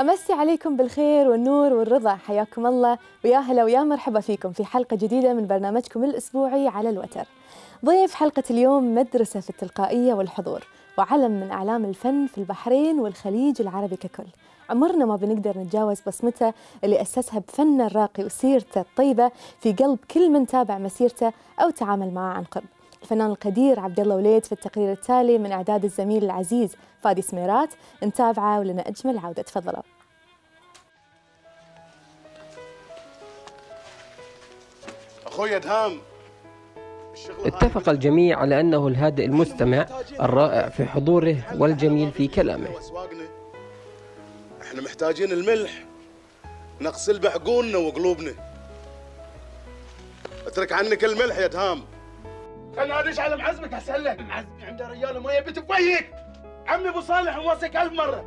أمسي عليكم بالخير والنور والرضا. حياكم الله. ويا هلا ويا مرحبا فيكم في حلقة جديدة من برنامجكم الأسبوعي على الوتر. ضيف حلقة اليوم مدرسة في التلقائية والحضور وعلم من أعلام الفن في البحرين والخليج العربي ككل. عمرنا ما بنقدر نتجاوز بصمته اللي أسسها بفنه الراقي وسيرته الطيبة في قلب كل من تابع مسيرته أو تعامل معه عن قرب. الفنان القدير عبد الله وليد في التقرير التالي من إعداد الزميل العزيز فادي سميرات نتابعه ولنا اجمل عودة. تفضلوا. اتفق الجميع على أنه الهادئ المستمع الرائع في حضوره والجميل في كلامه. إحنا محتاجين الملح. نغسل بعقولنا وقلوبنا. اترك عنك الملح يا دهام. خلنا ادش على معزمك أحسن لك. معزمي عنده رجال ما يبي تفيك عمي أبو صالح موصيك ألف مرة.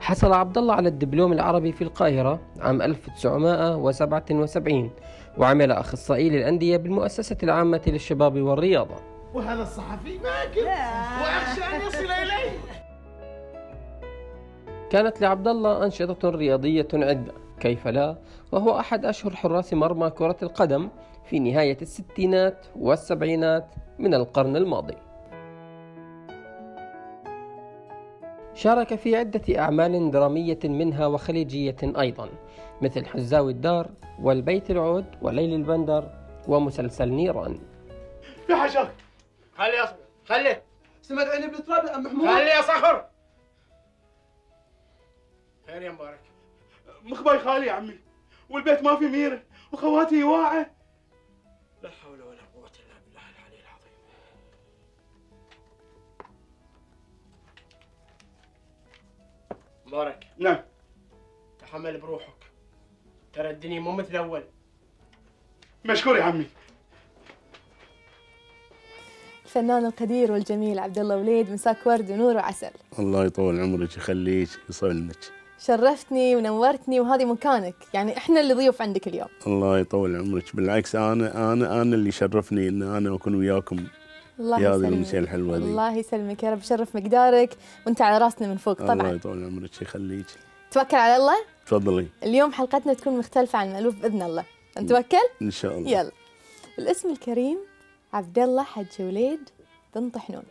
حصل عبد الله على الدبلوم العربي في القاهرة عام 1977 وعمل أخصائي للأندية بالمؤسسة العامة للشباب والرياضة. وهذا الصحفي ماكل وأخشى أن يصل الي كانت لعبد الله أنشطة رياضية عدة كيف لا؟ وهو أحد أشهر حراس مرمى كرة القدم في نهاية الستينات والسبعينات من القرن الماضي. شارك في عدة أعمال درامية منها وخليجية أيضا مثل حزاوي الدار والبيت العود وليل البندر ومسلسل نيران. في حشر. خلي يصبر خلي. سمعت عيني بالتراب يا أم محمود خلي يا صخر. خير يا مبارك. مخباي خالي يا عمي والبيت ما في ميره وخواتي واعه لا حول مبارك. نعم. تحمل بروحك. ترى الدنيا مو مثل اول مشكور يا عمي. الفنان القدير والجميل عبد الله وليد مساك ورد ونور وعسل. الله يطول عمرك يخليك يصلك شرفتني ونورتني وهذه مكانك. يعني إحنا اللي ضيوف عندك اليوم. الله يطول عمرك. بالعكس أنا أنا أنا اللي شرفني إن أنا أكون وياكم. الله يا هذه يسلمك. الأمسية الحلوة ذي. الله يسلمك يا رب. شرف مقدارك. وانت على راسنا من فوق الله طبعا يطول عمرك يخليك. توكل على الله؟ تفضلي. اليوم حلقتنا تكون مختلفة عن المألوف بإذن الله. نتوكل؟ إن شاء الله. يلا. الاسم الكريم عبد الله حج وليد بن طحنون.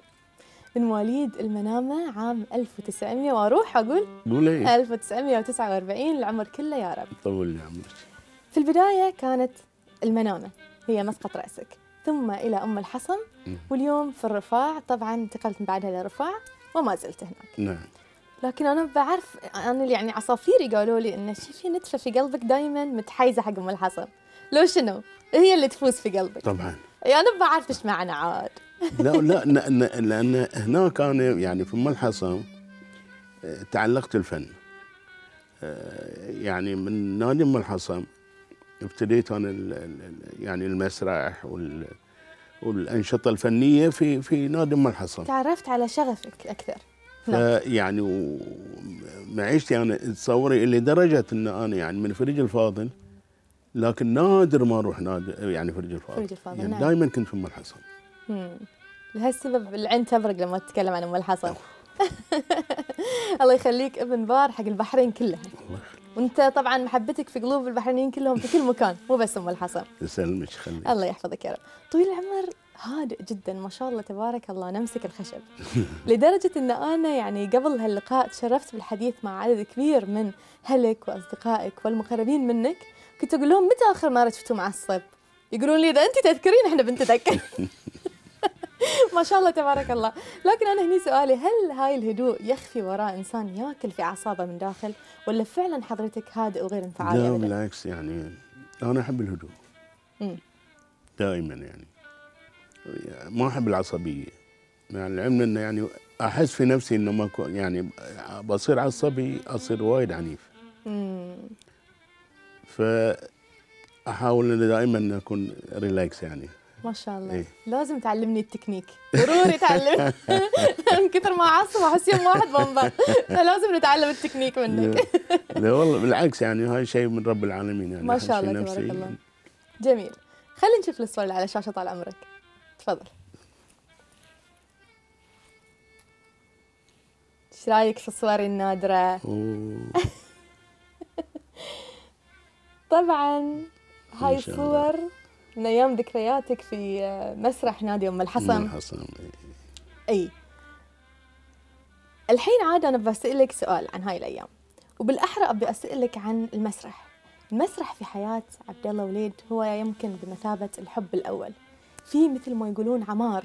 من مواليد المنامة عام 1900 وأروح أقول قولي 1949 العمر كله يا رب. طول لي عمرك. في البداية كانت المنامة هي مسقط رأسك ثم إلى أم الحصن واليوم في الرفاع طبعا انتقلت من بعدها للرفاع وما زلت هناك. نعم. لكن أنا بعرف اللي يعني عصافيري قالوا لي شي في نتفة في قلبك دائما متحيزة حق أم الحصن لو شنو؟ هي اللي تفوز في قلبك. طبعا. يعني أنا بعرف إيش معنى عاد. لا لا لأن هناك أنا يعني في أم الحصن آه، تعلقت الفن. آه، يعني من نادي أم الحصن ابتديت أنا يعني المسرح وال والأنشطة الفنية في في نادي أم الحصن. تعرفت على شغفك أكثر. نعم. فيعني و- معيشتي أنا تصوري لدرجه إن أنا يعني من فريج الفاضل لكن نادر ما أروح نادي يعني فريج الفاضل. فريج الفاضل، يعني نعم. دائما كنت في أم الحصن. لهالسبب العين تبرق لما تتكلم عن أم الحصن. الله يخليك ابن بار حق البحرين كلها. وانت طبعا محبتك في قلوب البحرينيين كلهم في كل مكان مو بس أم الحصن يسلمك خليك. الله يحفظك يا رب. طويل العمر هادئ جدا ما شاء الله تبارك الله نمسك الخشب. لدرجة إن أنا يعني قبل هاللقاء تشرفت بالحديث مع عدد كبير من اهلك وأصدقائك والمقربين منك. كنت أقول لهم متى آخر مرة شفتوا معصب؟ يقولون لي إذا أنت تذكرين إحنا بنتذكر. ما شاء الله تبارك الله. لكن أنا هني سؤالي هل هاي الهدوء يخفي وراء إنسان ياكل في أعصابه من داخل ولا فعلا حضرتك هادئ وغير انفعالي لا؟ بالعكس يعني. أنا أحب الهدوء. دائما يعني. ما أحب العصبية. مع العلم إنه يعني أحس في نفسي إنه ما أكون- يعني بصير عصبي أصير وايد عنيف. مم. فأحاول إنه دائما إن أكون relax يعني. ما شاء الله. إيه. لازم تعلمني التكنيك. ضروري تعلم. من كثر ما أعصب أحس يوم واحد بنضل لازم نتعلم التكنيك منك. لا والله بالعكس يعني هاي شيء من رب العالمين يعني. ما شاء الله تبارك الله. جميل. خلينا نشوف الصور اللي على شاشة طال عمرك. تفضل. إيش رأيك في الصور النادرة. طبعا هاي. الصور من أيام ذكرياتك في آه، مسرح نادي أم الحصن الحصن إي. الحين عاد أنا بسألك سؤال عن هاي الأيام. وبالأحرى أبي أسألك عن المسرح. المسرح في حياة عبد الله وليد هو يمكن بمثابة الحب الأول. في مثل ما يقولون عمار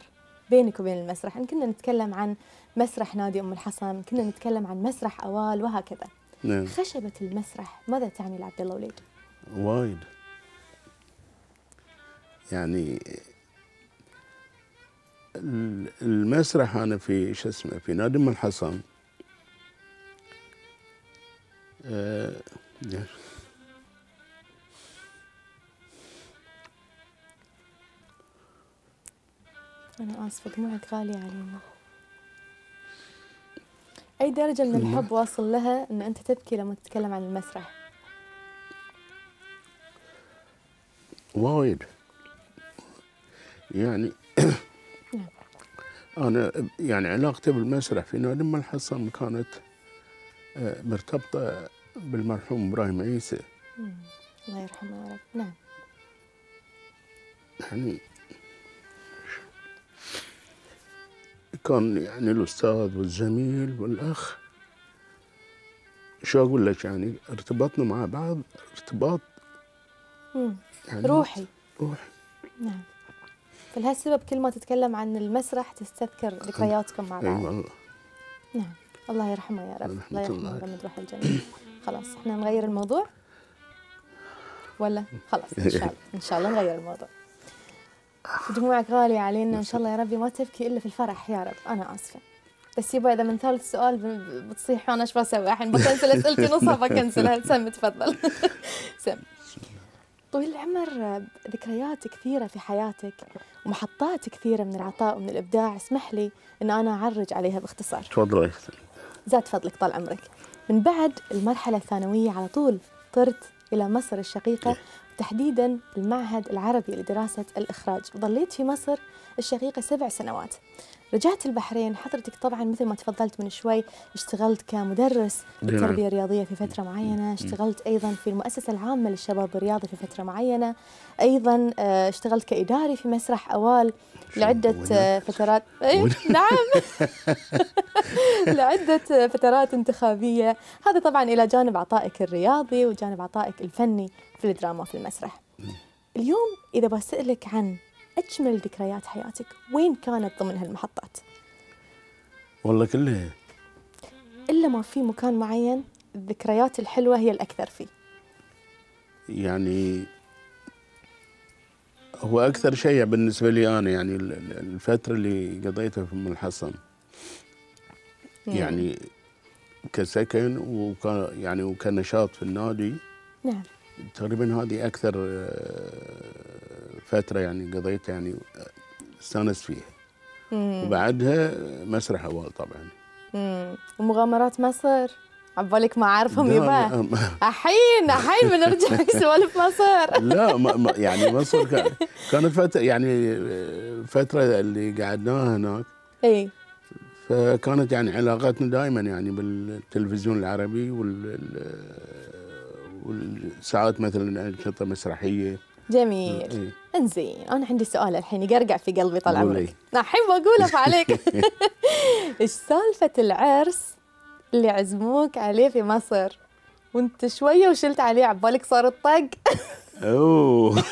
بينك وبين المسرح. إن كنا نتكلم عن مسرح نادي أم الحصن كنا نتكلم عن مسرح أوال وهكذا. نعم. خشبة المسرح ماذا تعني لعبد الله وليد؟ وايد. يعني ال- المسرح أنا في شو اسمه في نادي ام الحصن آه، أنا آسفة دموعك غالية علينا. أي درجة من الحب واصل لها أن أنت تبكي لما تتكلم عن المسرح؟ وايد. يعني. أنا يعني علاقتي بالمسرح في نادي أم الحصن كانت آه، مرتبطة بالمرحوم إبراهيم عيسى. الله يرحمه يا رب. نعم. يعني كان يعني الأستاذ والزميل والأخ. شو أقول لك؟ يعني ارتبطنا مع بعض ارتباط. يعني روحي. روحي. نعم. فلهالسبب كل ما تتكلم عن المسرح تستذكر ذكرياتكم مع اي بعض. والله نعم. الله يرحمه يا رب. الله يرحمه الله. ويغمد روح الجنة خلاص إحنا نغير الموضوع؟ ولا؟ خلاص إن شاء الله. إن شاء الله نغير الموضوع. دموعك غالية علينا. وان شاء الله يا ربي ما تبكي إلا في الفرح يا رب. أنا آسفة. بس يبا إذا من ثالث سؤال بتصيح أنا إيش بسوي؟ الحين بكنسل أسئلتي نصها بكنسلها. سم تفضل. سم. طويل العمر ذكريات كثيرة في حياتك ومحطات كثيرة من العطاء ومن الإبداع. اسمح لي أن أنا أعرج عليها باختصار. تفضل يا أختي. زاد فضلك طال عمرك. من بعد المرحلة الثانوية على طول طرت إلى مصر الشقيقة تحديدا المعهد العربي لدراسة الإخراج. وظليت في مصر الشقيقة سبع سنوات. رجعت البحرين. حضرتك طبعا مثل ما تفضلت من شوي اشتغلت كمدرس بالتربية الرياضية في فترة معينة. اشتغلت أيضا في المؤسسة العامة للشباب الرياضي في فترة معينة. أيضا آه، اشتغلت كإداري في مسرح أوال لعدة؟ آه، فترات. وين؟ نعم. لعدة فترات انتخابية. هذا طبعا إلى جانب عطائك الرياضي وجانب عطائك الفني في الدراما وفي المسرح. اليوم إذا بسألك عن أجمل ذكريات حياتك؟ وين كانت ضمن هالمحطات؟ والله كلها. إلا ما في مكان معين الذكريات الحلوة هي الأكثر فيه. يعني هو أكثر شيء بالنسبة لي أنا يعني ال- ال- الفترة اللي قضيتها في أم الحصن. يعني كسكن وك يعني وكنشاط في النادي. نعم. تقريبا هذه أكثر آه، فترة يعني قضيتها يعني آه، استانست فيها. مم. وبعدها مسرح أول طبعا. مم. ومغامرات مصر؟ عبالك ما أعرفهم لا، يبا. الحين الحين بنرجع سوالف مصر. لا ما ما يعني مصر كان- كانت فترة يعني آه، فترة اللي قعدناها هناك. إي. فكانت يعني علاقتنا دائما يعني بالتلفزيون العربي وال والساعات مثلا انشطه مسرحية. جميل. إيه. انزين أنا عندي سؤال الحين يقرقع في قلبي طال. عمرك. الحين بقوله فعليك إيش سالفة العرس اللي عزموك عليه في مصر؟ وأنت شوية وشلت عليه عبالك صار الطق. أوه.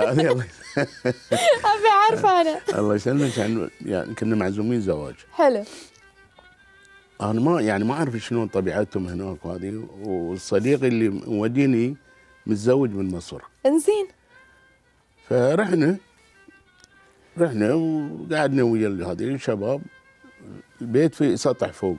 هذه أبي عارفه أنا. الله يسلمك يعني يعني كنا معزومين زواج. حلو. أنا ما يعني ما أعرف شلون طبيعتهم هناك وهذه والصديق اللي موديني متزوج من مصر. إنزين. فرحنا رحنا وقعدنا ويا هذه الشباب البيت في سطح فوق.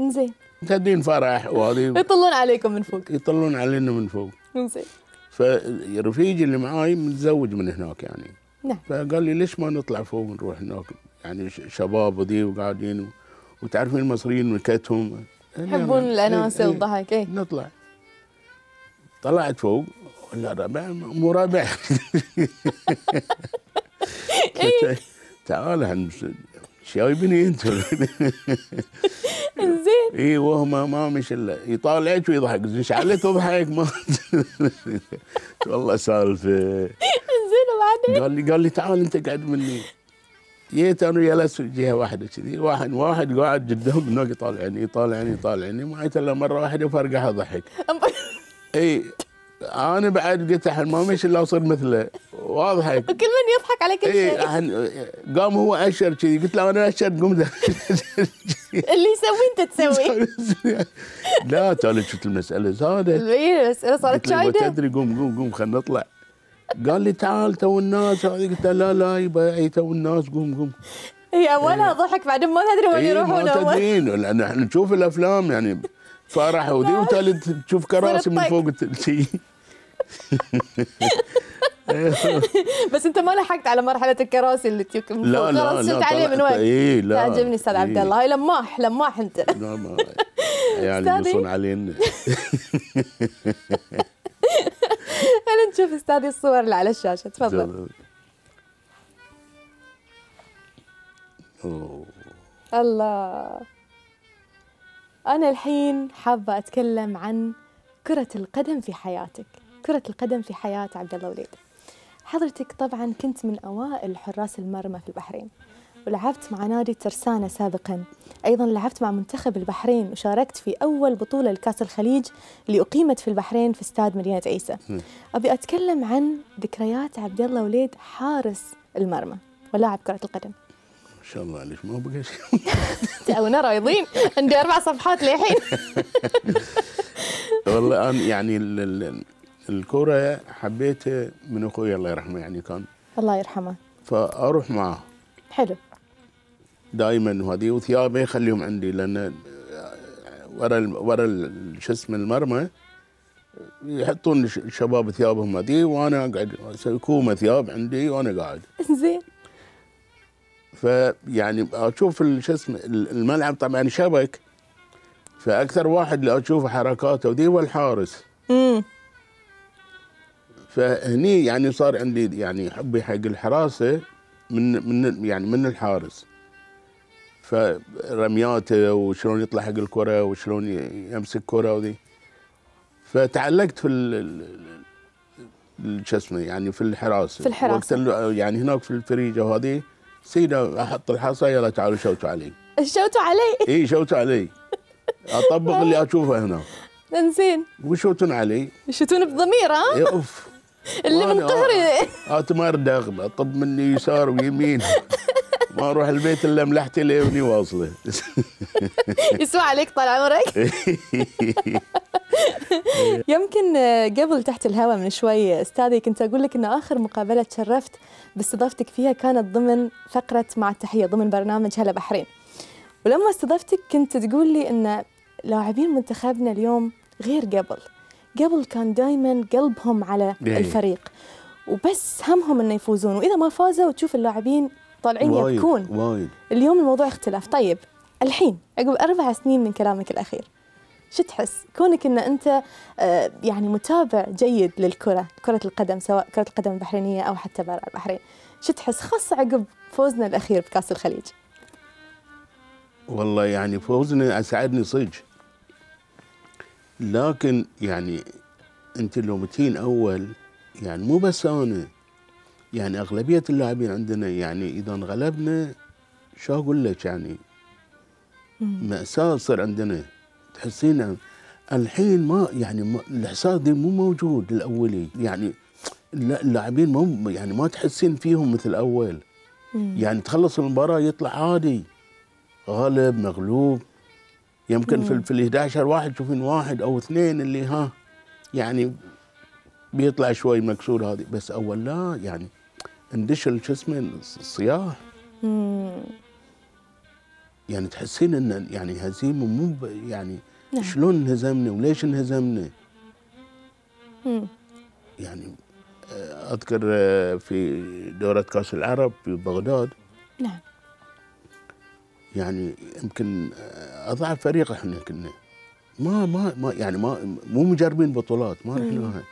إنزين. متهدين فرح وهذه يطلون عليكم من فوق. يطلون علينا من فوق. إنزين. فرفيجي اللي معاي متزوج من هناك يعني. نعم. فقال لي ليش ما نطلع فوق نروح هناك؟ يعني شباب وذي وقاعدين و... وتعرفين المصريين نكتهم يحبون الاناسه إيه، إيه، والضحك اي نطلع. طلعت فوق. ولا ربع مو ربع إيه. تعال شايبني انت زين اي وهو ما مش إلا يطالعك ويضحك. إيش عليه تضحك ما والله سالفة. زين وبعدين؟ قال لي قال لي تعال أنت قاعد مني. جيت أنا جلست في جهة واحدة كذي. واحد واحد قاعد قدام هناك يطالعني يطالعني يطالعني. ما عيت الا مرة واحدة فرقعها ضحك. إي أنا بعد قلت الحين ما مش إلا اصير مثله. واضحك. كل من يضحك على كل شيء. قام هو أشر كذي. قلت له أنا أشر قم. اللي يسوي أنت تسوي. لا تالي شفت المسألة زادت. إي أنا صارت شايدة. تدري قوم قوم قوم خلينا نطلع. قال لي تعال تو الناس قلت لا لا يبا اي تو الناس قوم قوم. هي اولها ضحك بعدين ما تدري وين إيه، يروحون ما تدرين لأن إحنا نشوف الأفلام يعني فرح وذي وتالي تشوف كراسي من. فوق شي بس أنت ما لحقت على مرحلة الكراسي اللي تجيك من لا لا لا عليه من وين؟ اي لا. تعجبني أستاذ عبد إيه. الله. هاي لماح لماح أنت. لا ما يعني. يصون علينا. خلينا نشوف أستاذي الصور اللي على الشاشة تفضل. الله. أنا الحين حابة أتكلم عن كرة القدم في حياتك. كرة القدم في حياة عبد الله وليد. حضرتك طبعا كنت من أوائل حراس المرمى في البحرين. ولعبت مع نادي ترسانة سابقا. أيضا لعبت مع منتخب البحرين وشاركت في أول بطولة لكأس الخليج اللي أقيمت في البحرين في استاد مدينة عيسى. أبي أتكلم عن ذكريات عبد الله وليد حارس المرمى ولاعب كرة القدم. ما شاء الله عليك ما بقى شيء. تونا رايضين عندي أربع صفحات للحين. والله أنا يعني ال- ال- الكوره حبيتها من أخوي الله يرحمه يعني كان الله يرحمه. فأروح معه. حلو. دائما وهذه وثيابه خليهم عندي لأن ورا ال- ورا شو اسمه المرمى يحطون الش- الشباب ثيابهم هذه وأنا اقعد أسوي كومة ثياب عندي وأنا قاعد. زين. فيعني أشوف شو اسمه ال- الملعب طبعا شبك فأكثر واحد اللي اشوفه حركاته ودي هو الحارس. امم فهني يعني صار عندي يعني حبي حق الحراسة من من يعني من الحارس. فرمياته وشلون يطلع حق الكرة وشلون يمسك كرة وذي. فتعلقت في شو اسمه يعني في الحراسه في الحراسة. وقت يعني هناك في الفريجه وهذه سيدة أحط الحصى يلا تعالوا شوتوا علي. شوتوا علي؟ إي شوتوا علي. أطبق اللي أشوفه هنا. زين وشوتون علي. يشوتون بضمير ها؟ أوف. اللي من قهري اتمردغ اطب مني يسار ويمين. ما أروح البيت إلا ملحتي ليوني واصلة. يسوى عليك طال عمرك؟ يمكن آه، قبل تحت الهواء من شوي أستاذي كنت أقول لك ان آخر مقابلة تشرفت باستضافتك فيها كانت ضمن فقرة مع التحية ضمن برنامج هلا بحرين. ولما استضفتك كنت تقول لي إن لاعبين منتخبنا اليوم غير قبل. قبل كان دائما قلبهم على إيه. الفريق. وبس همهم إنه يفوزون. وإذا ما فازوا تشوف اللاعبين طالعين وايد يبكون. وايد. اليوم الموضوع اختلف طيب الحين عقب أربع سنين من كلامك الأخير شو تحس؟ كونك أن أنت آه، يعني متابع جيد للكرة كرة القدم سواء كرة القدم البحرينية أو حتى برا البحرين شو تحس؟ خاصة عقب فوزنا الأخير بكأس الخليج. والله يعني فوزنا أسعدني صدق. لكن يعني أنت لو متين أول يعني مو بس أنا يعني أغلبية اللاعبين عندنا يعني إذا انغلبنا شو أقول لك يعني؟ مأساة تصير عندنا. تحسين الحين ما يعني ما الإحساس دي مو موجود الأولي. يعني الل- اللاعبين مو يعني ما تحسين فيهم مثل اول يعني تخلص المباراة يطلع عادي. غالب مغلوب. يمكن في في ال 11 واحد تشوفين واحد أو اثنين اللي ها يعني بيطلع شوي مكسور هذه. بس أول لا يعني اندشل شو اسمه الصياح. يعني تحسين إن يعني هزيمة مو يعني نعم. شلون انهزمنا وليش انهزمنا. يعني آه، أذكر آه، في دورة كأس العرب في بغداد. نعم. يعني يمكن آه، أضعف فريق إحنا كنا. ما ما ما يعني ما مو مجربين بطولات ما رحناها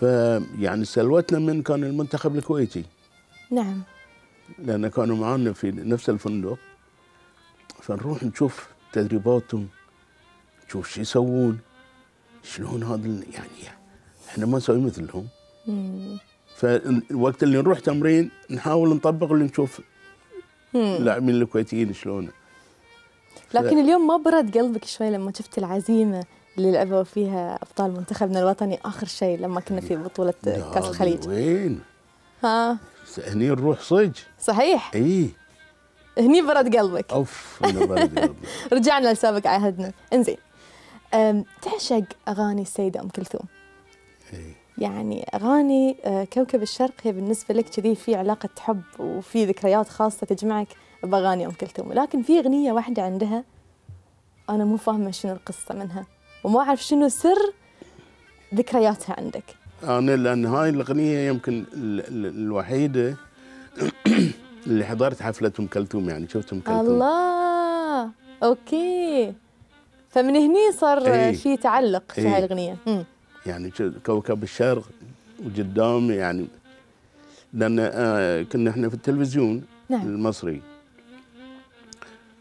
فيعني سلوتنا من كان المنتخب الكويتي. نعم. لأن كانوا معانا في نفس الفندق. فنروح نشوف تدريباتهم نشوف شو يسوون شلون هذا يعني إحنا ما نسوي مثلهم. مم. فالوقت اللي نروح تمرين نحاول نطبق اللي نشوف اللاعبين الكويتيين شلون. لكن اليوم ما برد قلبك شوي لما شفت العزيمة؟ اللي لعبوا فيها أبطال منتخبنا الوطني آخر شيء لما كنا في بطولة كأس هذه الخليج وين؟ ها؟ هني نروح صج صحيح. إي. هني برد قلبك. أوف برد قلبي. رجعنا لسابق عهدنا. إنزين. تعشق أغاني السيدة أم كلثوم؟ إي. يعني أغاني آه، كوكب الشرق هي بالنسبة لك كذي في علاقة حب وفي ذكريات خاصة تجمعك بأغاني أم كلثوم. ولكن في أغنية واحدة عندها أنا مو فاهمة شنو القصة منها. وما أعرف شنو سر ذكرياتها عندك أنا لأن هاي الأغنية يمكن ال- ال- الوحيدة اللي حضرت حفلة أم كلثوم يعني شفت أم كلثوم الله أوكي فمن هني صار إيه. في تعلق في إيه. هاي الأغنية مم. يعني كوكب الشرق وقدامي يعني لأن آه كنا إحنا في التلفزيون نعم. المصري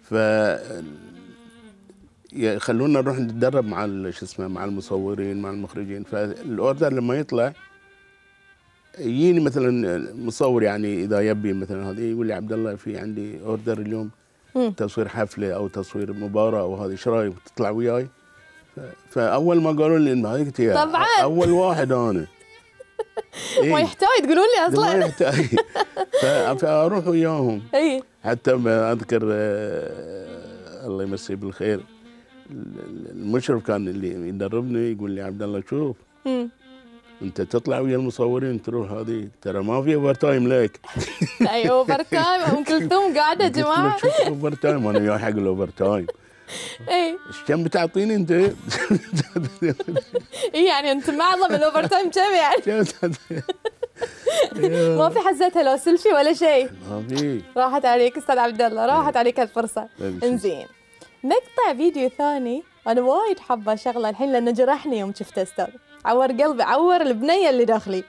ف يخلونا نروح نتدرب مع شو اسمه مع المصورين مع المخرجين فالأوردر لما يطلع يجيني مثلا مصور يعني إذا يبي مثلا هذه يقول لي عبد الله في عندي أوردر اليوم. تصوير حفلة أو تصوير مباراة أو هذه إيش رأيك تطلع وياي؟ فأول ما قالوا لي انه قلت طبعاً. أول واحد أنا ما إيه. يحتاج تقولون لي ده ما يحتاج فاروح وياهم إي حتى ما أذكر آه، الله يمسيه بالخير ال- ال- المشرف كان اللي يدربني يقول لي عبد الله شوف. انت تطلع ويا المصورين تروح هذه ترى ما في overtime لك. أي overtime أم كلثوم قاعدة يا جماعة. شوف overtime أنا جاي حق ال overtime اي إيش كم بتعطيني أنت؟ اي يعني أنت معظم ال overtime كم يعني؟ ما في حزتها لو سيلفي ولا شيء. ما في. راحت عليك أستاذ عبد الله راحت عليك هالفرصه طيب، انزين. مقطع فيديو ثاني أنا وايد حابة شغلة الحين لأنه جرحني يوم شفته أستاذ عور قلبي عور البنية اللي داخلي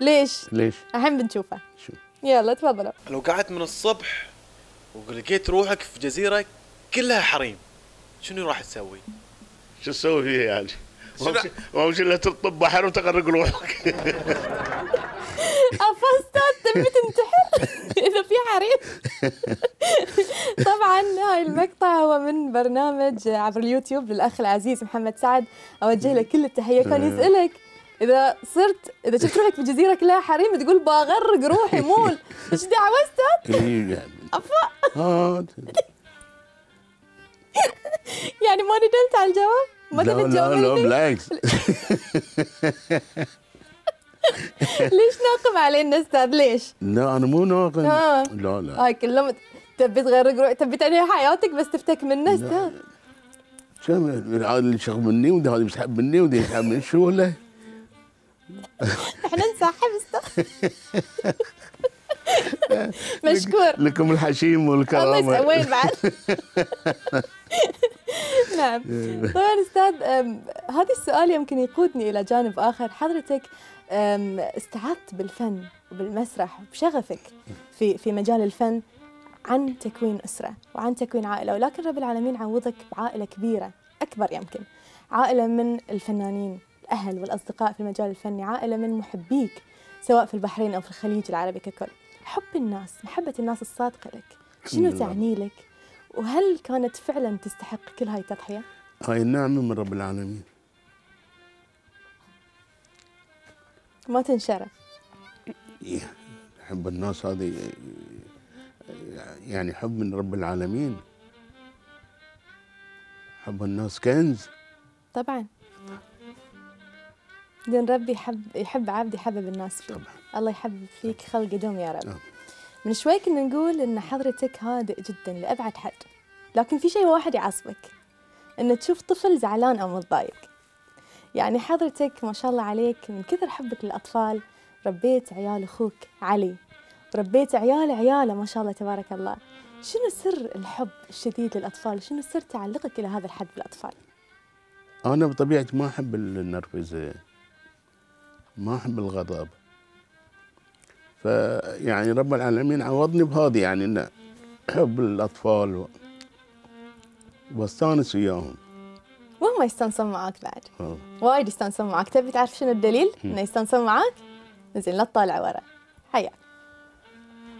ليش؟ ليش؟ الحين بنشوفه شو يلا تفضلوا لو قعدت من الصبح ولقيت روحك في جزيرة كلها حريم شنو راح تسوي؟ شو تسوي فيها يعني؟ شنو- ما مش الا تطب بحر وتغرق روحك تبي تنتحر إذا في حريم طبعا هاي المقطع هو من برنامج عبر اليوتيوب للأخ العزيز محمد سعد. أوجه له كل التحية. كان يسألك إذا صرت إذا شفت روحك في جزيرة كلها حريم تقول بغرق روحي مول. إيش قريب يعني. أفا. ها يعني ما ندمت على الجواب؟ ما لا لا لا بالعكس. ليش ناقم علينا أستاذ ليش؟ لا أنا مو ناقم. آه. لا لا. هاي كلهم تبي تغرق روحك تبي تنهي حياتك بس تفتك منه أستاذ شو هذا اللي شغل مني وده هذا يسحب مني وده يسحب مني. شو له إحنا نسحب أستاذ مشكور. لكم الحشيم الله والكرامه وين بعد؟ نعم. طبعا أستاذ هذا السؤال يمكن يقودني إلى جانب آخر. حضرتك استعدت بالفن وبالمسرح وبشغفك في في مجال الفن عن تكوين أسرة وعن تكوين عائلة. ولكن رب العالمين عوضك بعائلة كبيرة أكبر يمكن. عائلة من الفنانين الأهل والأصدقاء في المجال الفني عائلة من محبيك سواء في البحرين أو في الخليج العربي ككل. حب الناس محبة الناس الصادقة لك شنو. تعني لك؟ وهل كانت فعلا تستحق كل هاي التضحية؟ هاي النعمة من رب العالمين. ما تنشرى إيه، حب الناس هذه يعني حب من رب العالمين. حب الناس كنز. طبعا. دين ربي يحب يحب عبد يحبب الناس فيه طبعا. الله يحبب فيك خلق دوم يا رب. من شوي كنا نقول إن حضرتك هادئ جدا لأبعد حد. لكن في شيء واحد يعصبك. إن تشوف طفل زعلان أو متضايق. يعني حضرتك ما شاء الله عليك من كثر حبك للأطفال ربيت عيال أخوك علي. ربيت عيال عيالة ما شاء الله تبارك الله. شنو سر الحب الشديد للأطفال؟ شنو سر تعلقك إلى هذا الحد بالأطفال؟ أنا بطبيعتي ما أحب النرفزة. ما أحب الغضب. فيعني رب العالمين عوضني بهذه يعني إن حب الأطفال و- وأستانس وياهم. وهم يستانسون معاك بعد. والله. وايد يستانسون معاك. تبي تعرف شنو الدليل؟ إنه يستانسون معاك. زين لا تطالع ورا. حياك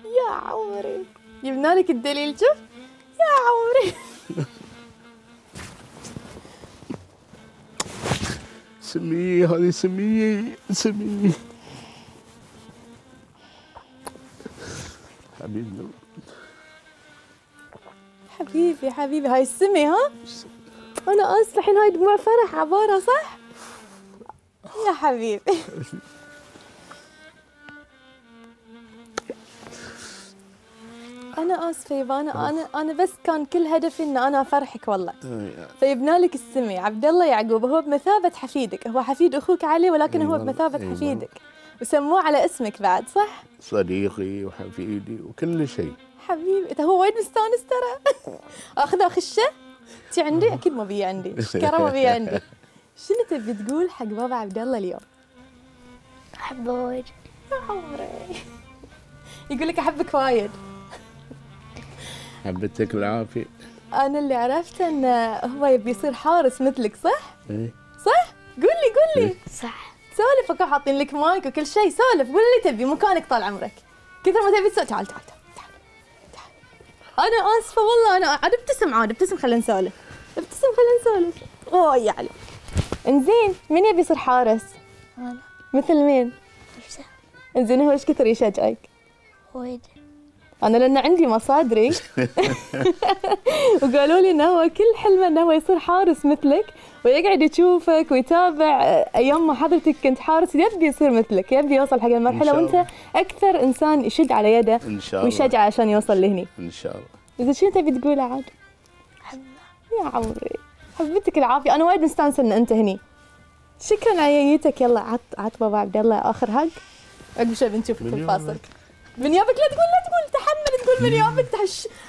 يا عمري. جبنا لك الدليل شوف. يا عمري. سميه هذه سميه سميه حبيبي. حبيبي حبيبي. هاي السمي ها؟ أنا اسف الحين هاي دموع فرح عبارة صح؟ يا حبيبي. أنا آسفة يبا أنا أنا أنا بس كان كل هدفي إن أنا أفرحك والله. فيبنى لك السمي عبد الله يعقوب هو بمثابة حفيدك هو حفيد أخوك علي ولكن هو أيوة، بمثابة أيوة. حفيدك. وسموه على اسمك بعد صح؟ صديقي وحفيدي وكل شيء. حبيبي هو وايد مستانس ترى؟ اخذه خشه تي عندي؟ أكيد ما بي عندي. شكرا ما بي عندي. شنو تبي تقول حق بابا عبد الله اليوم؟ أحبه وايد يا عمري يقول لك أحبك وايد. حبيتك العافيه أنا اللي عرفته انه هو يبي يصير حارس مثلك صح؟ إيه. صح؟ قول لي قول لي. صح. سولف اكو حاطين لك مايك وكل شيء. سولف قول اللي تبي مكانك طال عمرك. كثر ما تبي تسولف تعال تعال تعال. أنا آسفة والله أنا عاد ابتسم عاد ابتسم خلينا نسولف. ابتسم خلينا نسولف. اوه يعني إنزين مين يبي يصير حارس؟ أنا. مثل مين؟ نفسه إنزين هو إيش كثر يشجعك؟ وايد. أنا لأن عندي مصادري. وقالوا لي إنه هو كل حلمه إنه هو يصير حارس مثلك. ويقعد يشوفك ويتابع. أيام ما حضرتك كنت حارس يبي يصير مثلك يبي يوصل حق المرحلة وأنت الله. أكثر إنسان يشد على يده إن شاء الله. ويشجعه عشان يوصل لهني. إن شاء الله. إذا شنو تبي تقوله عاد؟ يا عمري. حبيتك العافية. أنا وايد مستانسة إن أنت هني. شكرا على جيتك يلا عط عط بابا عبد الله آخر hug عقب شوي بنشوفك في من الفاصل. يومك. من يابك لا تقول لا تقول. تحمل تقول من يابك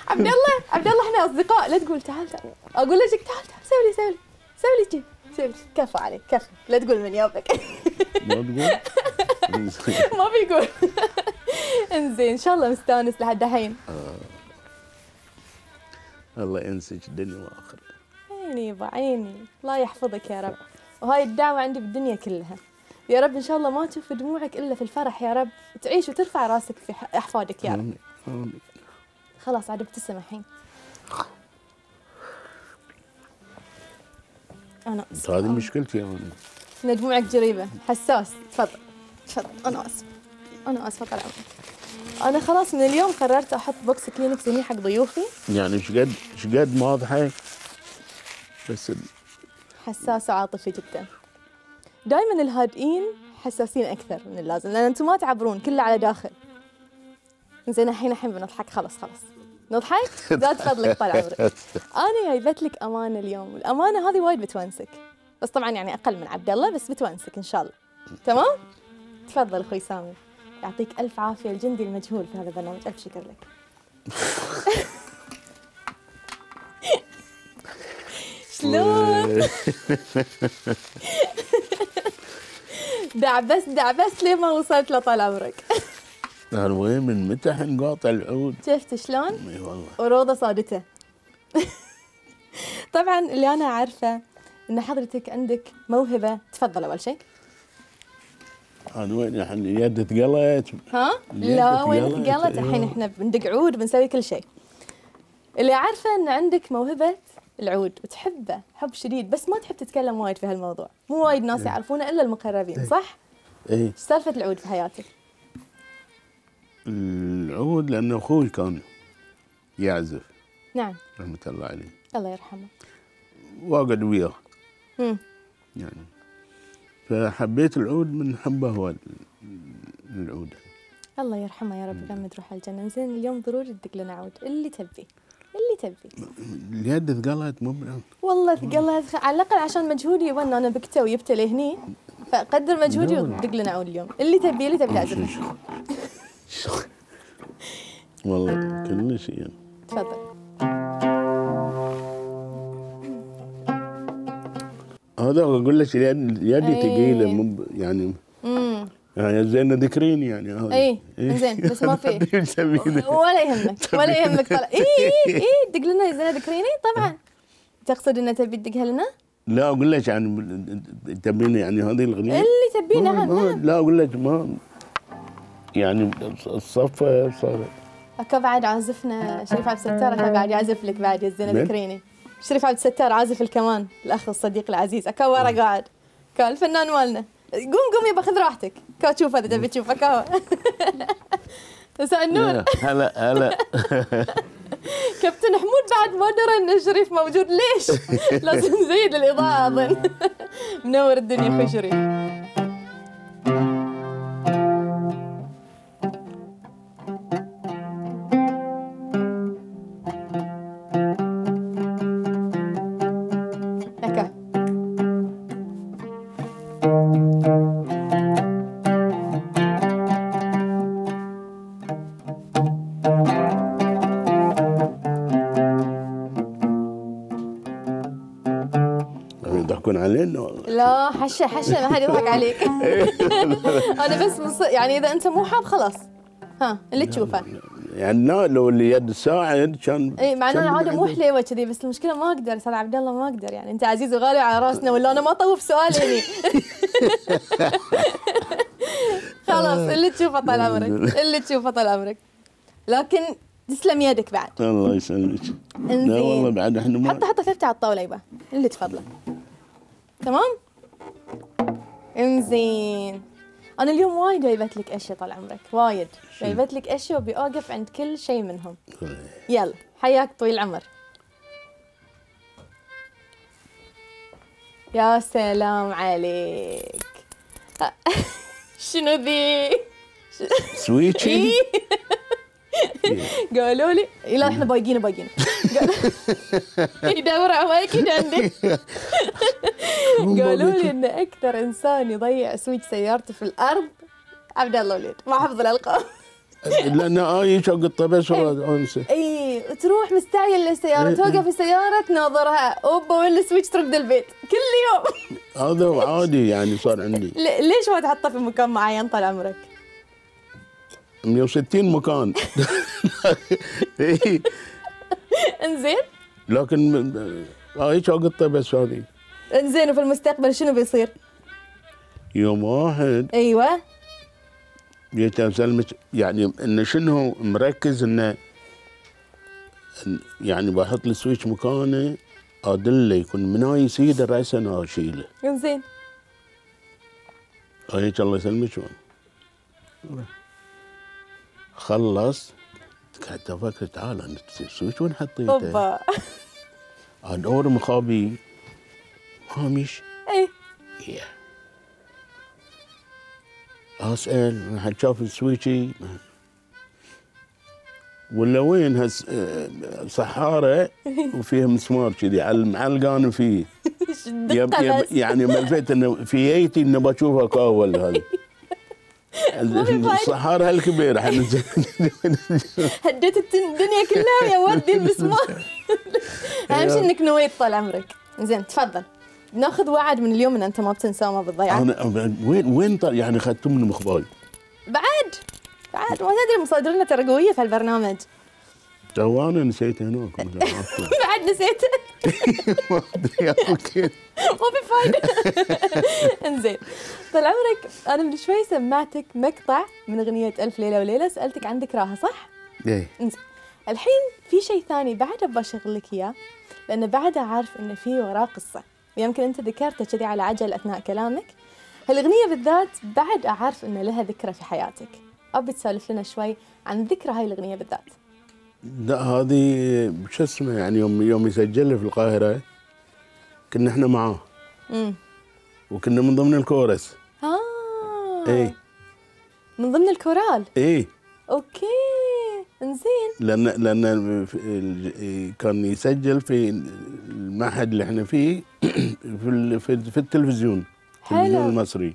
عبد الله عبد الله إحنا أصدقاء. لا تقول تعال تعال. أقول لك تعال تعال. سوي لي سوي لي. سوي لي سوي لي كفو عليك كفو. لا تقول من يابك ما تقول؟ ما بيقول. انزين إن شاء الله مستانس لحد الحين الله ينسج دنيا واخره عيني يبا عيني. الله يحفظك يا رب. وهاي الدعوة عندي بالدنيا كلها. يا رب إن شاء الله ما تشوف دموعك إلا في الفرح يا رب. تعيش وترفع راسك في أحفادك يا رب. خلاص عاد ابتسم الحين. أنا آسفة. هذه مشكلتي أنا إن دموعك جريبة. حساس. تفضل. تفضل. أنا آسفة أنا آسفة طال عمرك أنا خلاص من اليوم قررت أحط box Kleenex هني حق ضيوفي. يعني إيش قد إيش قد ما اضحك بس ال- حساس وعاطفي جدا. دائما الهادئين حساسين أكثر من اللازم لأن أنتم ما تعبرون كله على داخل. زين الحين الحين بنضحك. خلاص خلاص. نضحك؟ زاد فضلك طال عمرك. أنا جايبت لك امانه اليوم. والامانه هذه وايد بتونسك. بس طبعا يعني أقل من عبد الله بس بتونسك إن شاء الله. تمام؟ تفضل أخوي سامي. يعطيك ألف عافية. الجندي المجهول في هذا البرنامج. ألف شكر لك. شلون؟ دعبست دعبست ليه ما وصلت له طال عمرك؟ أنا وين من متى حنقاطع العود؟ شفت شلون؟ إي والله. وروضه صادتة. طبعا اللي أنا عارفة إن حضرتك عندك موهبة. تفضل أول شيء. أنا وين الحين يد تقلت. ها؟ لا وين ثقلت الحين أيوة. إحنا بندق عود بنسوي كل شيء. اللي عارفة إن عندك موهبة العود وتحبه حب شديد بس ما تحب تتكلم وايد في هالموضوع. مو وايد ناس يعرفونه إلا المقربين صح؟ اي إيش سالفة العود في حياتك؟ العود لأن أخوي كان يعزف. نعم. رحمة الله عليه. الله يرحمه. واقعد وياه. يعني فحبيت العود من حبه هو ال- العود. الله يرحمه يا رب يغمد روح الجنة. زين اليوم ضروري تدق لنا عود. اللي تبي. اللي تبي. اليد ثقلت مو. والله ثقلت على الأقل عشان مجهودي وأن أنا بكته وجبته لهني فقدر مجهودي. ودق لنا عود اليوم. اللي تبي اللي تبي تعزف والله كل شيء يعني. تفضل. هذا أقول لك اليد يدي. ثقيله مو ب- يعني امم يعني زين ذكريني يعني هذا اي زين بس ما في. ولا يهمك ولا يهمك طلع. اي اي اي دق لنا زين ذكريني؟ طبعا. تقصد ان تبي تدقها لنا؟ لا أقول لك يعني تبين يعني هذه الأغنية. اللي تبينه ما- ما- نعم. لا أقول لك ما يعني الصف صار. اكو بعد عازفنا شريف عبد الستار اكو قاعد يعزف لك بعد يا زينه؟ ذكريني شريف عبد الستار عازف الكمان الأخ الصديق العزيز. اكو ورا قاعد. كان الفنان مالنا. قوم قوم يبا خذ راحتك. كا تشوف اذا تبي تشوفه كا مساء النور. هلا هلا. كابتن حمود بعد ما درى إن شريف موجود ليش؟ لازم نزيد الإضاءة. اظن منور الدنيا أخوي شريف. حشة حشة ما حد يضحك عليك. أنا بس مص... يعني إذا أنت مو حاب خلاص. ها اللي تشوفه. يعني لو اللي يد الساعد كان إي مع ان كان العاده مو حليوة كذي بس المشكلة ما أقدر أستاذ عبد الله ما أقدر. يعني أنت عزيز وغالي على رأسنا ولا أنا ما اطوف سؤال هني. خلاص اللي تشوفه طال عمرك اللي تشوفه طال عمرك. لكن تسلم يدك بعد. الله يسلمك. لا. والله بعد إحنا ما حط حط ثلاثة على الطاولة يبا اللي تفضله. تمام؟ انزين. أنا اليوم وايد جايبت لك اشياء طال عمرك وايد. جايبت لك اشياء وبي أوقف عند كل شيء منهم. يلا حياك طويل العمر. يا سلام عليك. شنو ذي؟ سويتشي؟ قالوا لي. لا إحنا بايقين بايقين. يدور أكيد عندي قالوا لي ان أكثر انسان يضيع switch سيارته في الأرض عبد الله وليد ما حفظ الالقاب لأن اي شق الطبس انسى اي تروح مستعجل للسياره توقف السياره تناظرها اوبا وين ال switch ترد البيت كل يوم هذا عادي يعني صار عندي ليش ما تحطه في مكان معين طال عمرك 160 مكان انزين؟ لكن هاي شق الطبس هذه انزين وفي المستقبل شنو بيصير؟ يوم واحد. أيوه. جيت اسلمك يعني انه شنو مركز انه يعني بحط السويتش مكانه ادله يكون من هاي يسيد الراس أنا اشيله انزين. هيك الله يسلمك خلص. قعدت أفكر تعال أنا السويتش وين حطيته؟ اوبا ادور مخابي هامش اي يا اسال حد شاف السويتشي؟ ولا وين هس آه، صحارة؟ وفيها مسمار كذي على علقان فيه. يب يب يعني ملفت إنه في ايتي إنه بشوفها كاول هذه ما هالكبيره حنزل هديت الدنيا كلها يا ودي المسمار أهم شيء إنك نويت طال عمرك. زين تفضل. ناخذ وعد من اليوم إن أنت ما بتنساه وما بتضيعه. أنا وين وين يعني اخذته من مخباي بعد. بعد. ما تدري مصادرنا ترى قويه في البرنامج تو أنا نسيت هناك بعد نسيت. ما أدري okay ما في فايدة. انزين. طال عمرك أنا من شوي سمعتك مقطع من أغنية ألف ليلة وليلة سألتك عن ذكراها صح؟ إيه. انزين. الحين في شيء ثاني بعد ابى أشغل لك إياه لأنه بعد عارف إنه في وراه قصة. ويمكن أنت ذكرته كذي على عجل أثناء كلامك. هالأغنية بالذات بعد أعرف إنه لها ذكرى في حياتك. أبي تسولف لنا شوي عن ذكرى هاي الأغنية بالذات. لا هذه شو اسمه يعني يوم يوم يسجل في القاهرة كنا إحنا معاه. امم وكنا من ضمن الكورس. آه. إيه. من ضمن الكورال؟ إيه. أوكي. إنزين. لأن لأن كان يسجل في المعهد اللي إحنا فيه في في, في التلفزيون التلفزيون. المصري.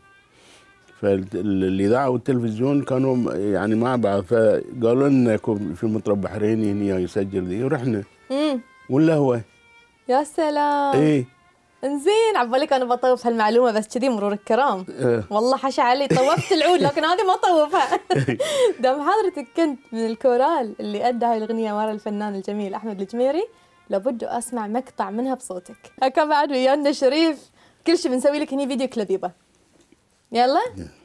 فالاذاعه والتلفزيون كانوا يعني مع بعض فقالوا لنا في مطرب بحريني هنا يسجل ذي ورحنا. امم ولا هو؟ يا سلام. إيه. انزين عبالك أنا بطوف هالمعلومة بس كذي مرور الكرام. إيه. والله حشا علي طوفت العود لكن هذه ما طوفها. دام حضرتك كنت من الكورال اللي أدى هاي الأغنية ورا الفنان الجميل أحمد الجميري لابد أسمع مقطع منها بصوتك. هكا بعد ويانا شريف كل شيء بنسوي لك هني فيديو كليب يبا. يلا؟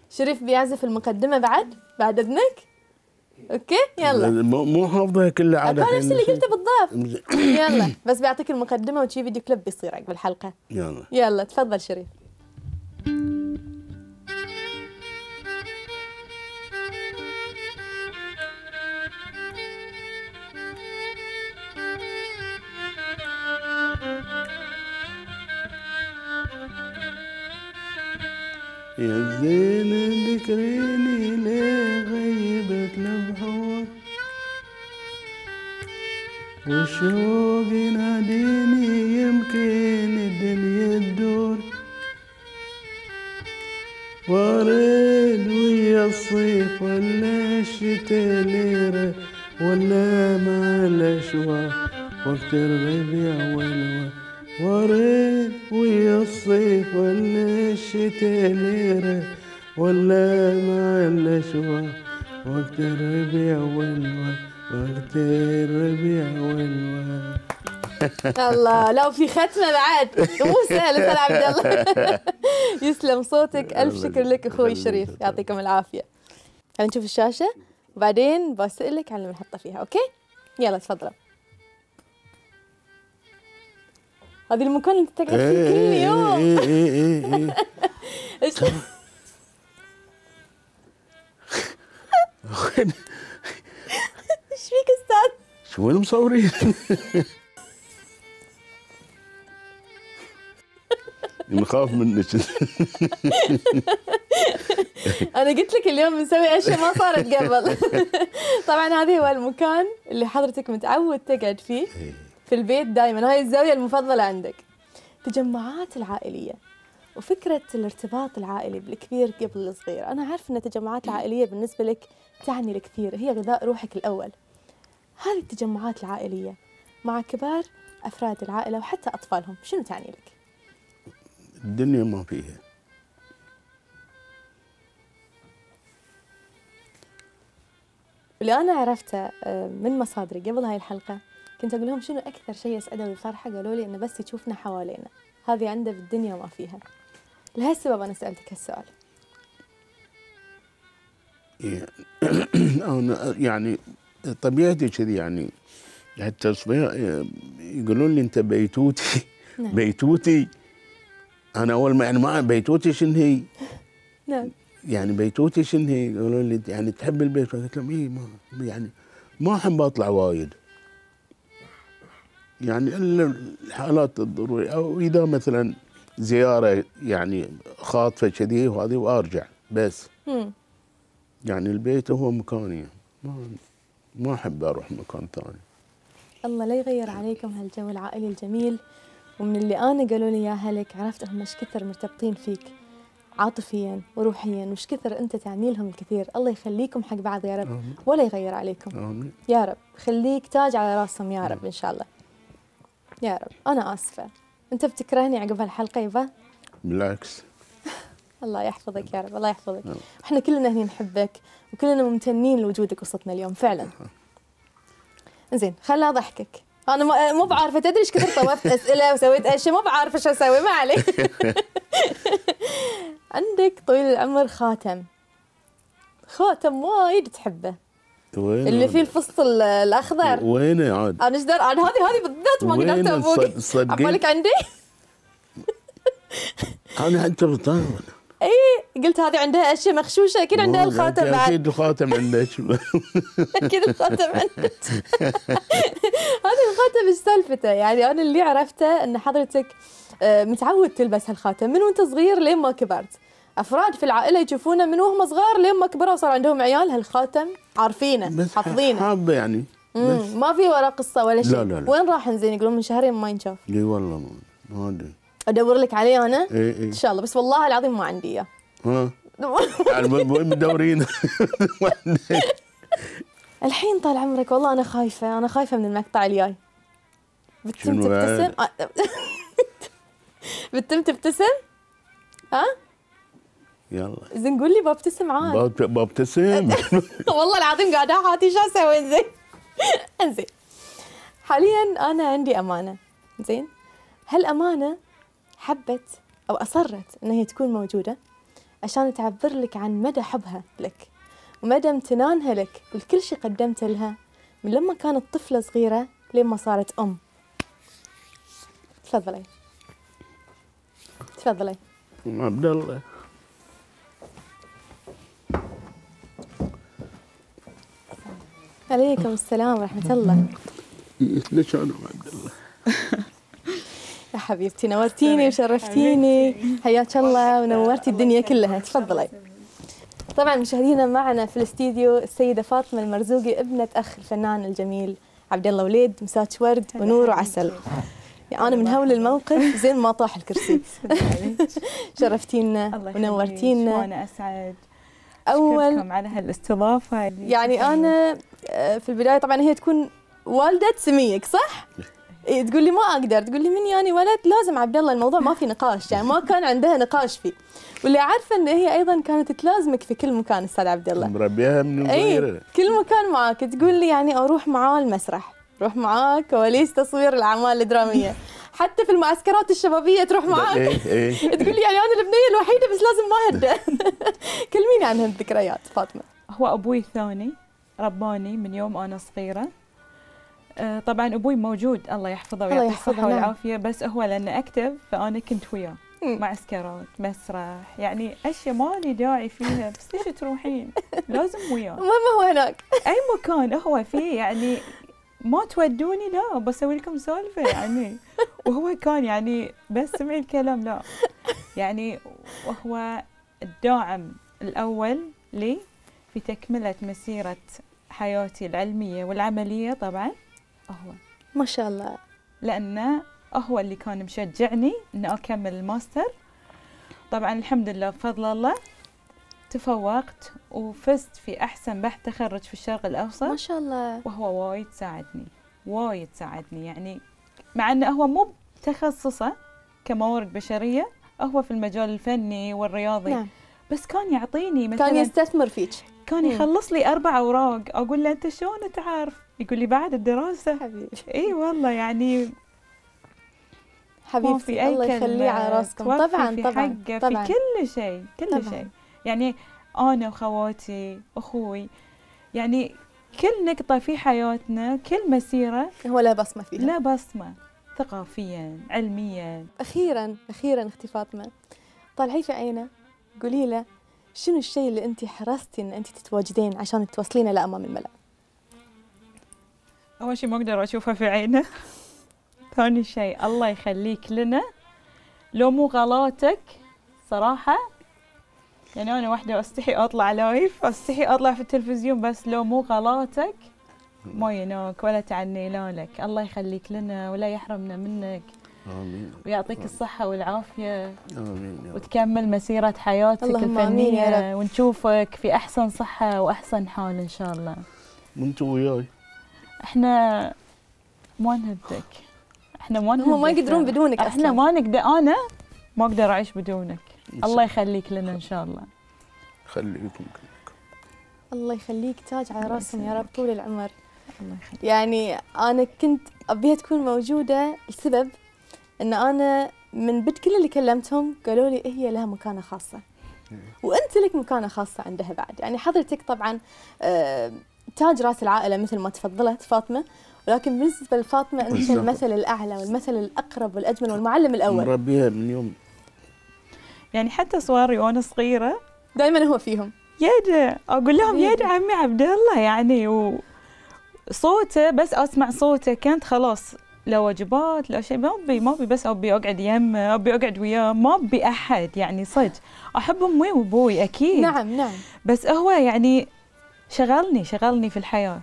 شريف بيعزف المقدمة بعد؟ بعد إذنك؟ okay؟ يلا. مو مو حافظها كلها عادة هذا نفس اللي. قلته بالضبط. يلا. بس بيعطيك المقدمة وتشي فيديو كليب بيصير عقب الحلقة. يلا. يلا تفضل شريف. يا زين ذكريني ليه غيبت لبحور والشوق يناديني يمكن الدنيا تدور وارد ويا الصيف ولا الشتاء ليرة ولا مع الأشواق وقت الربيع والوا وارد ويا الصيف ولا الشتاء ليرة ولا مع الأشواق وقت الربيع والوا وقت الربيع والوا الله لا وفي ختمة بعد. مو سهل أستاذ عبد الله. يسلم صوتك. ألف شكر لك أخوي. شريف يعطيكم العافية. خلينا نشوف الشاشة. وبعدين بسالك عن اللي بنحطه فيها أوكي؟ يلا تفضلوا. هذه المكان اللي تقعد فيه كل يوم. إيه إيه إيه إيه إيش إيش فيك أستاذ؟ شو وين مصورين؟ نخاف منك. أنا قلت لك اليوم بنسوي أشياء ما صارت قبل. طبعا هذا هو المكان اللي حضرتك متعود تقعد فيه. في البيت دائما هاي الزاوية المفضلة عندك. تجمعات العائلية وفكرة الارتباط العائلي بالكبير قبل الصغير. أنا عارف إن التجمعات العائلية بالنسبة لك تعني الكثير. هي غذاء روحك الأول. هذه التجمعات العائلية مع كبار أفراد العائلة وحتى أطفالهم شنو تعني لك؟ الدنيا ما فيها. واللي أنا عرفته آه، من مصادري قبل هاي الحلقة كنت أقول لهم شنو أكثر شيء يسعده بالفرحه قالوا لي إنه بس يشوفنا حوالينا. هذه عنده بالدنيا وما فيها. لهالسبب أنا سألتك هالسؤال. يعني يعني طبيعتي كذي يعني. حتى يقولون لي أنت بيتوتي. نعم. بيتوتي؟ أنا أول ما يعني ما بيتوتي شنو هي؟ نعم. يعني بيتوتي شنو هي؟ يقولون لي يعني تحب البيت؟ قلت لهم اي ما يعني ما أحب أطلع وايد. يعني الا الحالات الضرورية. أو إذا مثلا زيارة يعني خاطفة كذي وهذه وأرجع بس. مم. يعني البيت هو مكاني. ما ما أحب أروح مكان ثاني. الله لا يغير عليكم هالجو العائلي الجميل. ومن اللي أنا قالوا لي يا هلك عرفت هم إيش كثر مرتبطين فيك عاطفيا وروحيا وش كثر أنت تعني لهم الكثير. الله يخليكم حق بعض يا رب. آمين. ولا يغير عليكم. آمين. يا رب. خليك تاج على راسهم يا رب إن شاء الله. يا رب. أنا آسفة. أنت بتكرهني عقب هالحلقة يبا؟ بالعكس. الله يحفظك يا رب الله يحفظك. إحنا كلنا هنا نحبك وكلنا ممتنين لوجودك وسطنا اليوم فعلا. زين خلنا اضحكك أنا مو- مو بعارفة تدري إيش كثر طوفت أسئلة وسويت أشياء؟ مو بعارفة شو أسوي ما عليك. عندك طويل العمر خاتم. خاتم وايد تحبه. وين اللي؟ فيه الفصل الأخضر. وينه عاد؟ أنا إيش أنا هذه هذه بالذات ما وين قدرت ابوق؟ عبالك عندي؟ أنا أنت بطال إي قلت هذه عندها أشياء مغشوشه أكيد عندها الخاتم بعد. أكيد الخاتم عندك أكيد الخاتم عندك هذا الخاتم إيش سالفته؟ يعني أنا اللي عرفته إن حضرتك آه، متعود تلبس هالخاتم من وأنت صغير لين ما كبرت. أفراد في العائلة يشوفونه من وهم صغار لين ما كبروا وصار عندهم عيال هالخاتم عارفينه حافظينه. حابه يعني بس. ما في ورا قصة ولا شيء. لا، لا، لا. وين راح نزين يقولون من شهرين ما ينشاف. لي والله ما أدري أدور لك عليه أنا؟ إي إي. إن شاء الله. بس والله العظيم ما عندي إياه. ها؟ يعني وين مدورين الحين طال عمرك والله أنا خايفة. أنا خايفة من المقطع الجاي. بتتم شنو تبتسم؟ بتتم تبتسم؟ ها؟ يلا. زين قول لي ببتسم عاد بابتسم. والله العظيم قاعدة حاتي شو أسوي؟ زين. انزين حاليا أنا عندي أمانة. زين. هالامانه حبت أو أصرت إن هي تكون موجودة؟ عشان تعبر لك عن مدى حبها لك. ومدى امتنانها لك. ولكل شيء قدمته لها. من لما كانت طفلة صغيرة لين ما صارت أم. تفضلي. تفضلي. عبد الله. عليكم السلام ورحمة الله. ليش أنا عبد الله؟ يا حبيبتي نورتيني وشرفتيني. حياك الله ونورتي الدنيا كلها. تفضلي. طبعا مشاهدينا معنا في الاستديو السيدة فاطمة المرزوقي ابنة أخ الفنان الجميل عبد الله وليد مساك ورد ونور وعسل. يعني أنا من هول الموقف زين ما طاح الكرسي. شرفتينا الله يخليك. ونورتينا. وأنا أسعد. أول أشكركم على هالاستضافة. يعني أنا آه، في البداية طبعا هي تكون والدة سميك صح؟ إيه تقول لي ما أقدر تقول لي من يعني ولد؟ لازم عبد الله الموضوع ما في نقاش يعني ما كان عندها نقاش فيه. واللي عارفه إن هي أيضا كانت تلازمك في كل مكان أستاذ عبد الله. مربيها من اي صغيرة. كل مكان معاك تقول لي يعني أروح معاه المسرح روح معاه كواليس تصوير الأعمال الدرامية. حتى في المعسكرات الشبابية تروح معاك. إيه إيه. تقول لي يعني أنا البنيه الوحيدة بس لازم ما هدى كلميني عن هالذكريات فاطمة. هو أبوي الثاني رباني من يوم أنا صغيرة. آه، طبعا أبوي موجود الله يحفظه ويعطيه الصحة نعم. والعافية. بس هو لأن اكتب فأنا كنت وياه. معسكرات مسرح يعني أشياء ما لي داعي فيها. بس ليش تروحين؟ لازم وياه. المهم هو هناك. أي مكان هو فيه يعني ما تودوني لا بسوي لكم سالفة يعني. وهو كان يعني بس سمعي الكلام لا. يعني وهو الداعم الأول لي في تكملة مسيرة حياتي العلمية والعملية طبعا هو ما شاء الله. لأنه هو اللي كان مشجعني إني أكمل الماستر. طبعا الحمد لله بفضل الله تفوقت وفزت في أحسن بحث تخرج في الشرق الأوسط. ما شاء الله. وهو وايد ساعدني وايد ساعدني. يعني مع أنه هو مو تخصصه كموارد بشرية هو في المجال الفني والرياضي. نعم. بس كان يعطيني مثلا كان يستثمر فيك. كان. يخلص لي أربع أوراق أقول له أنت شلون تعرف؟ يقول لي بعد الدراسة. حبيبي. إي والله يعني حبيبتي الله يخليه على راسكم. طبعا في طبعا حقه طبعا. في كل شيء كل طبعاً. شيء. يعني أنا وخواتي أخوي يعني كل نقطة في حياتنا كل مسيرة هو لا بصمة فيها. لا بصمة ثقافيا علميا. أخيرا أخيرا أختي فاطمه طالعي في عينة قولي له شنو الشيء اللي انت حرصتي إن انت تتواجدين عشان توصلينه لامام الملأ؟ أول شيء ما أقدر اشوفها في عينه. ثاني شيء الله يخليك لنا. لو مو غلاتك صراحة يعني أنا واحدة أستحي أطلع لايف أستحي أطلع في التلفزيون بس لو مو غلاتك ما يناك ولا تعني لك. الله يخليك لنا ولا يحرمنا منك. آمين. ويعطيك الصحة والعافية. آمين يا رب. وتكمل مسيرة حياتك اللهم آمين يا الفنية ونشوفك في أحسن صحة وأحسن حال إن شاء الله. وانتوا وياي. إحنا ما نهدك. إحنا ما نهدك هم ما يقدرون. بدونك إحنا أصلا. ما نقدر أنا ما أقدر أعيش بدونك. الله يخليك لنا إن شاء الله. خليكم كلكم. الله يخليك. تاج على راسهم يا رب طول العمر. الله يخليك. يعني أنا كنت أبيها تكون موجودة لسبب إن أنا من بد كل اللي كلمتهم قالوا لي هي لها مكانة خاصة. وأنت لك مكانة خاصة عندها بعد. يعني حضرتك طبعا آه، تاج رأس العائلة مثل ما تفضلت فاطمة. ولكن بالنسبة لفاطمة انت. المثل الأعلى والمثل الأقرب والأجمل والمعلم الأول. مربيها من يوم يعني حتى صوري وأنا صغيرة دائما هو فيهم. يد أقول لهم. يد. عمي عبد الله يعني و صوته بس أسمع صوته كانت خلاص لا واجبات لا شيء ما أبي ما أبي بس أبي أقعد يمه أبي أقعد وياه ما أبي أحد يعني صدق. احب امي وابوي أكيد. نعم نعم. بس هو يعني شغلني شغلني في الحياة.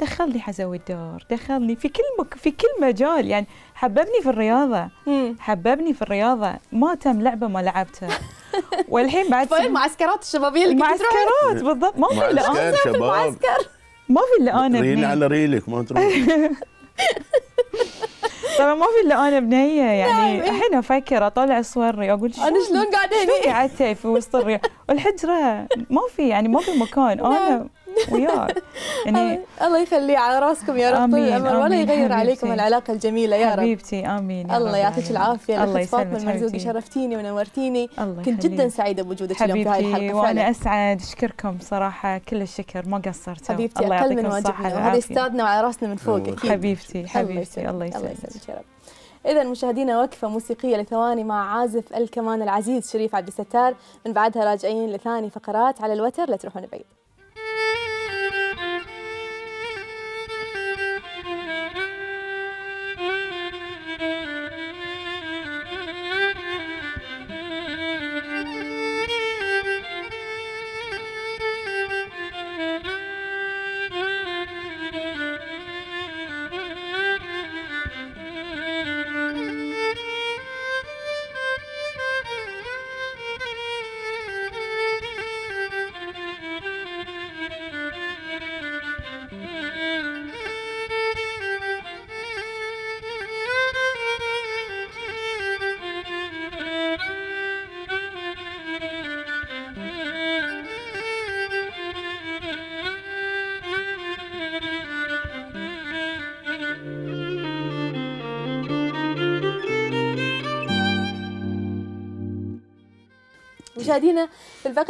دخلني حزوي الدار دخلني في كل مك في كل مجال يعني حببني في الرياضة. مم. حببني في الرياضة. ما تم لعبة ما لعبتها. والحين بعد فين المعسكرات الشبابيه اللي؟ معسكرات بالضبط. ما في إلا أنا معسكر ما في إلا أنا ريل على ريلك ما تروح طبعا ما في إلا أنا بنية نعم، يعني إيه. الحين أفكر أطلع صوري أقول أنا شلون قاعدة شلون هني قعدت في وسط الرياض؟ والحجرة ما في يعني ما في مكان. أنا نعم، وياك. يعني الله يخليه على راسكم يا رب. طول آمين، العمر ولا يغير عليكم. العلاقة الجميلة يا رب. حبيبتي آمين يا الله يعطيك. العافية الله الاخت فاطمة يسلمك المرزوقي. شرفتيني ونورتيني. الله كنت جدا. سعيدة بوجودك اليوم في هاي الحلقة وأنا أسعد. أشكركم صراحة كل الشكر ما قصرتوا حبيبتي الله أقل من واجبنا. وهذا استاذنا وعلى رأسنا من فوق الله أكيد. حبيبتي الله حبيبتي. يسلمك الله الله يسلمك. يسلمك يا رب. إذا مشاهدينا وقفة موسيقية لثواني مع عازف الكمان العزيز شريف عبد الستار. من بعدها راجعين لثاني فقرات على الوتر. لا تروحون بعيد.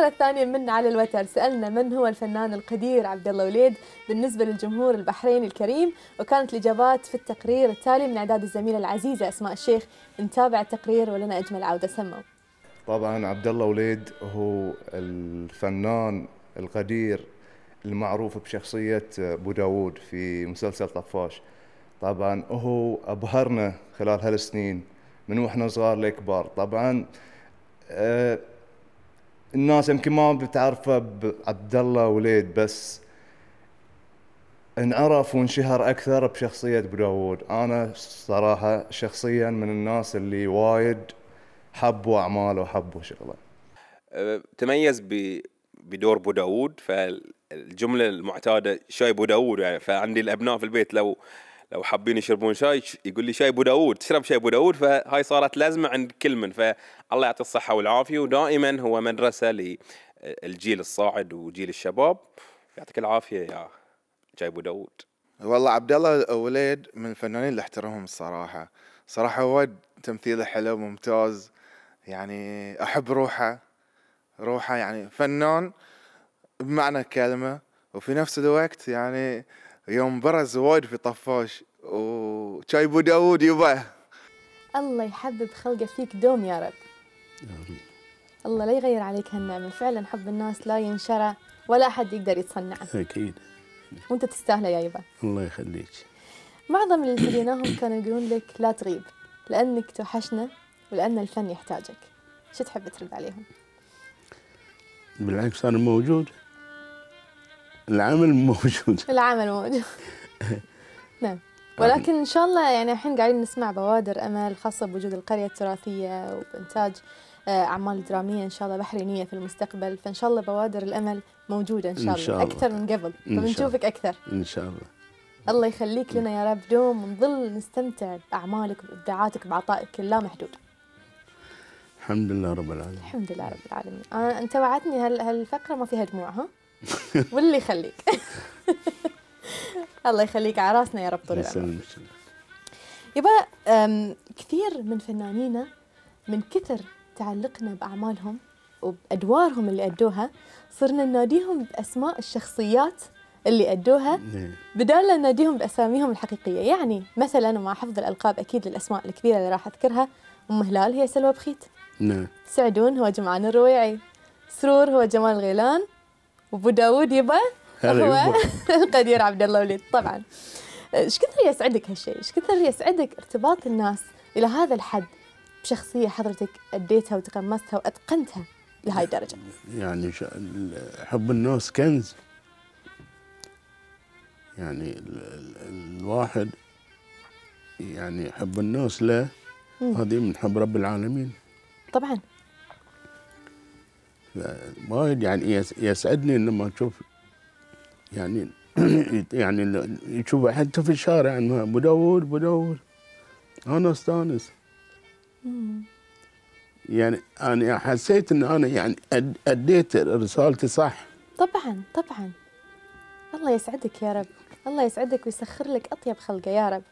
الثانية من على الوتر. سألنا من هو الفنان القدير عبد الله وليد بالنسبة للجمهور البحريني الكريم وكانت الإجابات في التقرير التالي من إعداد الزميلة العزيزة أسماء الشيخ. نتابع التقرير ولنا أجمل عودة. سموا طبعا عبد الله وليد هو الفنان القدير المعروف بشخصية أبو داوود في مسلسل طفاش. طبعا هو أبهرنا خلال هالسنين من وإحنا صغار لكبار. طبعا آه الناس يمكن ما بتعرفه بعبد الله وليد بس انعرف وانشهر أكثر بشخصية أبو داوود أنا صراحة شخصيا من الناس اللي وايد حبوا أعماله وحبوا شغله. أه، تميز ب- بدور بو داوود فالجملة المعتادة شاي بو داوود يعني فعندي الأبناء في البيت لو لو حابين يشربون شاي يقول لي شاي بو داوود تشرب شاي بو داوود فهاي صارت لازمة عند كل من فالله يعطي الصحة والعافية. ودائما هو مدرسة للجيل الصاعد وجيل الشباب. يعطيك العافية يا شاي بو داوود والله عبد الله وليد من الفنانين اللي احترمهم الصراحة. صراحة وايد تمثيله حلو ممتاز. يعني أحب روحه. روحه يعني فنان بمعنى الكلمة. وفي نفس الوقت يعني يوم برز وايد في طفاش. وشاي بو داوود يبا. الله يحبب خلقه فيك دوم يا رب. الله لا يغير عليك هالنعمة. فعلا حب الناس لا ينشرى ولا أحد يقدر يتصنعه. أكيد. وأنت تستاهله يا يبا. الله يخليك. معظم اللي التقيناهم كانوا يقولون لك لا تغيب لأنك توحشنا ولأن الفن يحتاجك. شو تحب ترد عليهم؟ بالعكس أنا موجود. العمل موجود. العمل موجود. نعم. ولكن إن شاء الله يعني الحين قاعدين نسمع بوادر أمل خاصة بوجود القرية التراثية وبانتاج آه، أعمال درامية إن شاء الله بحرينية في المستقبل. فإن شاء الله بوادر الأمل موجودة إن شاء إن الله, شاء الله. أكثر من قبل. فبنشوفك أكثر. إن شاء الله. الله يخليك لنا يا رب. دوم ونظل نستمتع بأعمالك وإبداعاتك بعطائك اللامحدود الحمد لله رب العالمين. الحمد لله رب العالمين. أنا أنت وعدتني هال هالفقرة ما فيها دموع ها؟ واللي يخليك. الله يخليك على راسنا يا رب طول العمر. يبا كثير من فنانينا من كثر تعلقنا بأعمالهم وبأدوارهم اللي أدوها صرنا نناديهم بأسماء الشخصيات اللي أدوها إيه. بدال لا نناديهم بأساميهم الحقيقية. يعني مثلا ومع حفظ الألقاب أكيد للأسماء الكبيرة اللي راح أذكرها أم هلال هي سلوى بخيت. نعم. سعدون هو جمعان الرويعي. سرور هو جمال غيلان. وابو داوود يبا هو. القدير عبد الله وليد طبعا. إيش كثر يسعدك هالشيء إيش كثر يسعدك ارتباط الناس إلى هذا الحد بشخصية حضرتك أديتها وتقمصتها وأتقنتها لهاي الدرجة؟ يعني حب الناس كنز. يعني ال- ال- الواحد يعني حب الناس له. هذه من حب رب العالمين. طبعا. وايد يعني يس- يسعدني لما أشوف يعني يعني يشوف حتى في الشارع إنه ابو داوود ابو داوود أنا أستأنس. يعني أنا حسيت ان أنا يعني أديت رسالتي صح. طبعا طبعا. الله يسعدك يا رب. الله يسعدك ويسخر لك أطيب خلقة يا رب.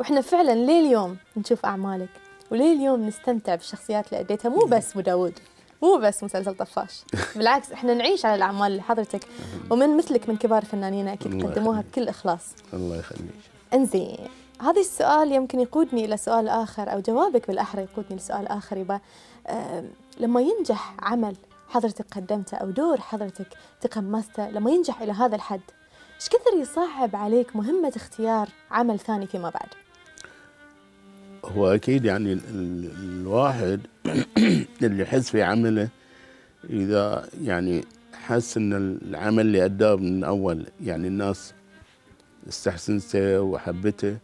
وإحنا فعلا ليه اليوم نشوف أعمالك. وليه اليوم نستمتع بالشخصيات اللي أديتها مو بس أبو داود مو بس مسلسل طفاش. بالعكس إحنا نعيش على الأعمال اللي حضرتك. ومن مثلك من كبار الفنانين أكيد قدموها. بكل إخلاص. الله يخليك. إنزين هذا السؤال يمكن يقودني إلى سؤال آخر أو جوابك بالأحرى يقودني لسؤال آخر يبا. لما ينجح عمل حضرتك قدمته أو دور حضرتك تقمصته لما ينجح إلى هذا الحد إيش كثر يصعب عليك مهمة اختيار عمل ثاني فيما بعد؟ هو أكيد يعني ال- ال- الواحد اللي يحس في عمله إذا يعني حس إن العمل اللي أداه من أول يعني الناس استحسنته وحبته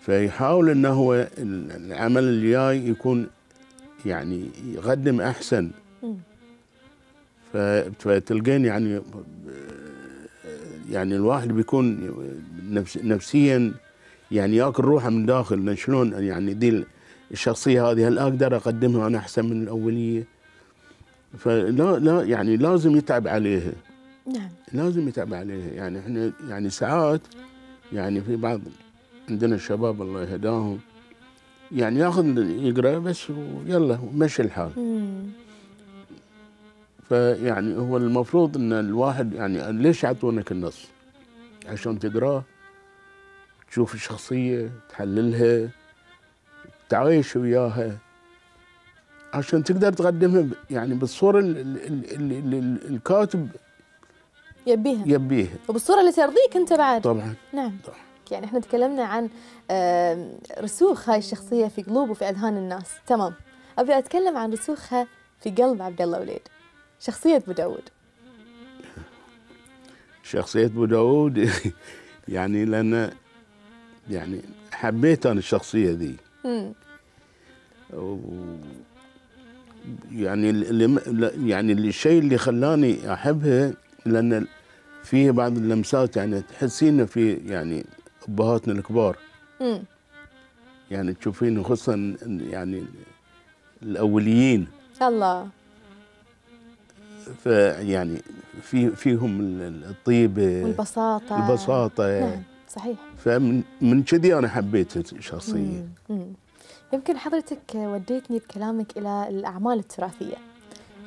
فيحاول انه هو ال- العمل اللي جاي يكون يعني يقدم أحسن. فتلقين يعني يعني الواحد بيكون نفس نفسيا يعني ياكل روحه من داخل لأن شلون يعني دي الشخصية هذه هل أقدر أقدمها أنا أحسن من الأولية؟ فلا لا يعني لازم يتعب عليها نعم. لازم يتعب عليها يعني إحنا يعني ساعات يعني في بعض عندنا الشباب الله يهداهم يعني ياخذ يقرأ بس ويلا ومشي الحال. مم. فيعني هو المفروض إن الواحد يعني ليش يعطونك النص؟ عشان تقرأه؟ تشوف الشخصية تحللها تعايش وياها. عشان تقدر تقدمها يعني بالصورة اللي الكاتب يبيها. يبيها. وبالصورة اللي ترضيك أنت بعد. طبعا. نعم. يعني إحنا تكلمنا عن رسوخ هاي الشخصية في قلوب وفي أذهان الناس. تمام. أبي أتكلم عن رسوخها في قلب عبد الله وليد. شخصية أبو داود. شخصية أبو داود يعني لأن يعني حبيت أنا الشخصية ذي مم. و- يعني اللي يعني الشيء اللي خلاني أحبها لأن فيه بعض اللمسات يعني تحسين في يعني أبهاتنا الكبار. مم. يعني تشوفين خصوصا يعني الأوليين. الله. فيعني في فيهم ال- الطيبة. والبساطة. البساطة. نعم. صحيح. فمن من كذي أنا حبيت الشخصيه مم. مم. يمكن حضرتك وديتني بكلامك إلى الأعمال التراثية.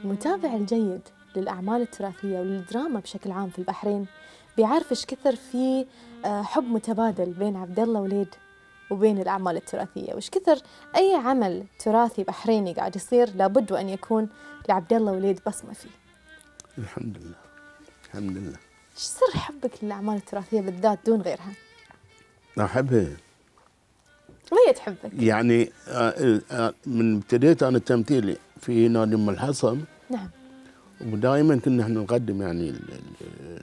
المتابع الجيد للأعمال التراثية وللدراما بشكل عام في البحرين بيعرف إيش كثر في آه، حب متبادل بين عبد الله وليد وبين الأعمال التراثية. وإيش كثر أي عمل تراثي بحريني قاعد يصير لابد وأن يكون لعبد الله وليد بصمة فيه. الحمد لله. الحمد لله. إيش سر حبك للأعمال التراثية بالذات دون غيرها؟ أحبها. وهي تحبك؟ يعني آه، آه، من ابتديت أنا التمثيل في نادي ام الحصن نعم. ودائما كنا إحنا نقدم يعني ال- ال-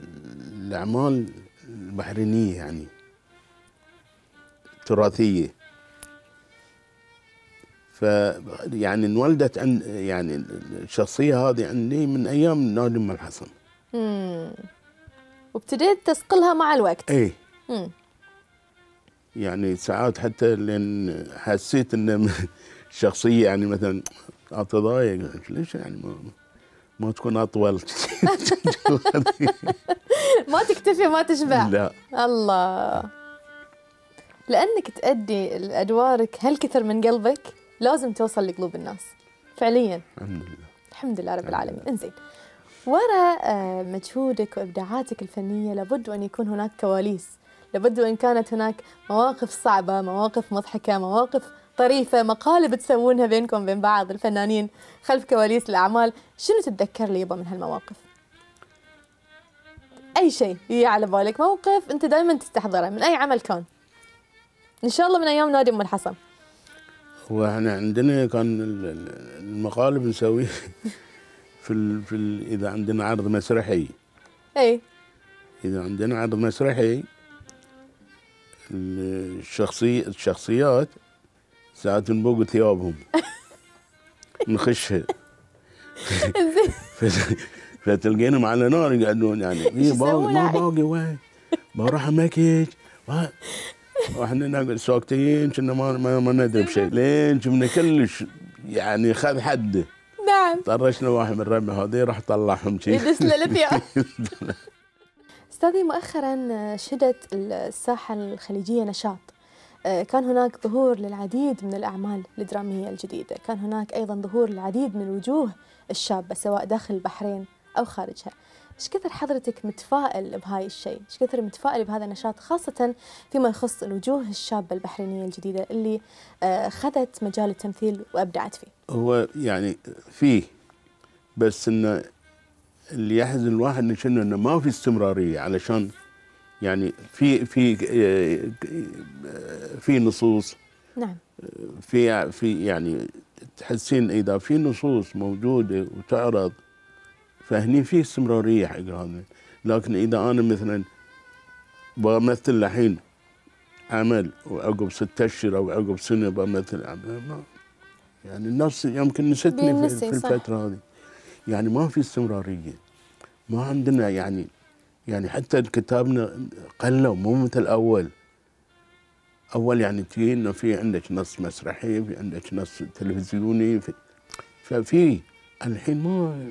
الأعمال البحرينية يعني. تراثية. ف يعني انولدت عن يعني الشخصية هذه عندي من أيام نادي أم الحصن مم. وابتديت تسقلها مع الوقت. اي مم. يعني ساعات حتى لأن حسيت إن الشخصيه يعني مثلا اتضايق ليش يعني ما ما تكون أطول؟ ما تكتفي ما تشبع. لا. الله. لأنك تأدي أدوارك هالكثر من قلبك لازم توصل لقلوب الناس فعليا. الحمد لله. الحمد لله رب العالمين. إنزين. وراء آه، مجهودك وإبداعاتك الفنية لابد أن يكون هناك كواليس. لابد وإن كانت هناك مواقف صعبة مواقف مضحكة مواقف طريفة مقالب تسوونها بينكم بين بعض الفنانين خلف كواليس الأعمال شنو تتذكر لي يبا من هالمواقف؟ أي شيء يجي على بالك. موقف أنت دائما تستحضره. من أي عمل كان؟ إن شاء الله من أيام نادي أم الحسن. هو إحنا عندنا كان ال- ال- المقالب نسويه في ال في ال إذا عندنا عرض مسرحي. أي إذا عندنا عرض مسرحي الشخصي الشخصيات ساعات نبوق ثيابهم نخشها فتلقينهم على نار يقعدون يعني. إيه باقي ما؟ باقي وين؟ بروح امكج و- وإحنا نقعد ساكتين كنا ما ما, ما ندري بشيء. لين شفنا كلش يعني خذ حده نعم. طرشنا واحد من الربع هذي راح طلعهم شي. يدس أستاذي مؤخرا شهدت الساحة الخليجية نشاط. آه، كان هناك ظهور للعديد من الأعمال الدرامية الجديدة. كان هناك أيضا ظهور للعديد من الوجوه الشابة سواء داخل البحرين أو خارجها. إيش كثر حضرتك متفائل بهاي الشيء؟ إيش كثر متفائل بهذا النشاط؟ خاصة فيما يخص الوجوه الشابة البحرينية الجديدة اللي آه، خذت مجال التمثيل وأبدعت فيه. هو يعني فيه بس انه اللي يحزن الواحد إنه ما في استمرارية علشان يعني في في في نصوص. نعم. في في يعني تحسين إذا في نصوص موجودة وتعرض فهني في استمراريه حق هذا. لكن إذا أنا مثلا بمثل الحين عمل وعقب ستة أشهر أو عقب سنة بمثل عمل ما يعني الناس يمكن نستني في, في. الفترة هذه. يعني ما في استمراريه ما عندنا يعني يعني حتى كتابنا قلوا مو مثل أول. أول يعني تجي إنه في عندك نص مسرحي في عندك نص تلفزيوني في ففي الحين ما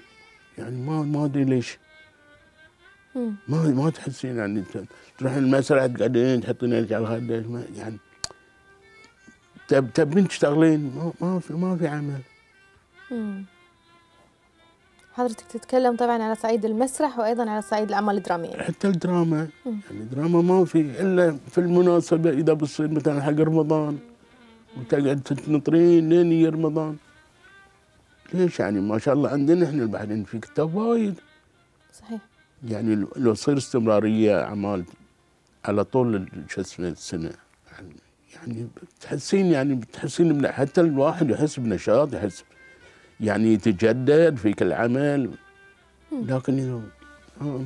يعني ما ما أدري ليش. ما ما تحسين يعني ت- تروح المسرح تقعدين تحطين يدك على ما يعني تب تبين تشتغلين ما ما في ما في عمل مم. حضرتك تتكلم طبعا على صعيد المسرح وأيضا على صعيد الأعمال الدرامية حتى الدراما مم. يعني الدراما ما في إلا في المناسبة إذا بتصير مثلا حق رمضان وتقعد تنطرين لين رمضان ليش يعني؟ ما شاء الله عندنا إحنا البحرين في كتاب وايد. صحيح. يعني لو- تصير استمرارية أعمال على طول شو اسمه السنة يعني- تحسين يعني بتحسين بن- حتى الواحد يحس بنشاط يحس يعني يتجدد في كل عمل. لكن آه،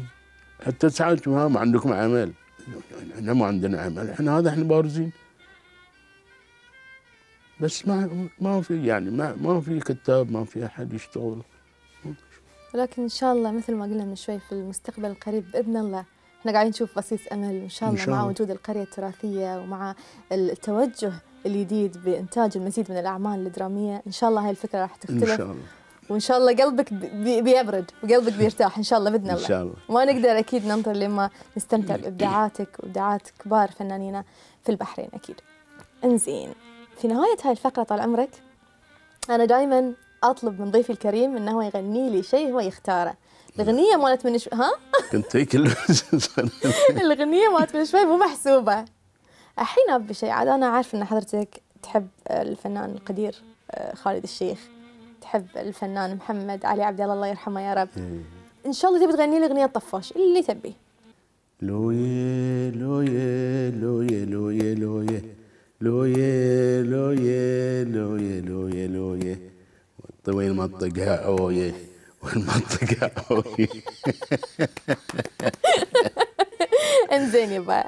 حتى ساعات ما ما عندكم عمل. يعني إحنا ما عندنا عمل إحنا هذا إحنا بارزين. بس ما ما في يعني ما ما في كتاب ما في أحد يشتغل. ولكن إن شاء الله مثل ما قلنا من شوي في المستقبل القريب بإذن الله إحنا قاعدين نشوف بصيص أمل إن شاء إن الله شاء مع. وجود القرية التراثية ومع التوجه الجديد بإنتاج المزيد من الأعمال الدرامية إن شاء الله هاي الفكرة راح إن تختلف. شاء الله. وإن شاء الله قلبك بي- بيبرد وقلبك بيرتاح إن شاء الله بإذن إن الله. شاء الله. ما نقدر أكيد ننطر لما نستمتع بإبداعاتك وإبداعات كبار فنانين في البحرين أكيد. انزين. في نهاية هاي الفقرة طال عمرك أنا دائما أطلب من ضيفي الكريم إنه هو يغني لي شيء هو يختاره. الأغنية مالت من شو... ها؟ كنت كل الأغنية مالت من شوي مو محسوبة. الحين أبي شيء عاد أنا عارف إن حضرتك تحب الفنان القدير آه، خالد الشيخ تحب الفنان محمد علي عبد الله الله يرحمه يا رب. إن شاء الله تبي تغني لي أغنية طفاش اللي تبي. لوية لوية لوية لوية لوية. لوية لوية لوية لوية لوية. وين منطقها أوية والمنطقة أوية. انزين يبا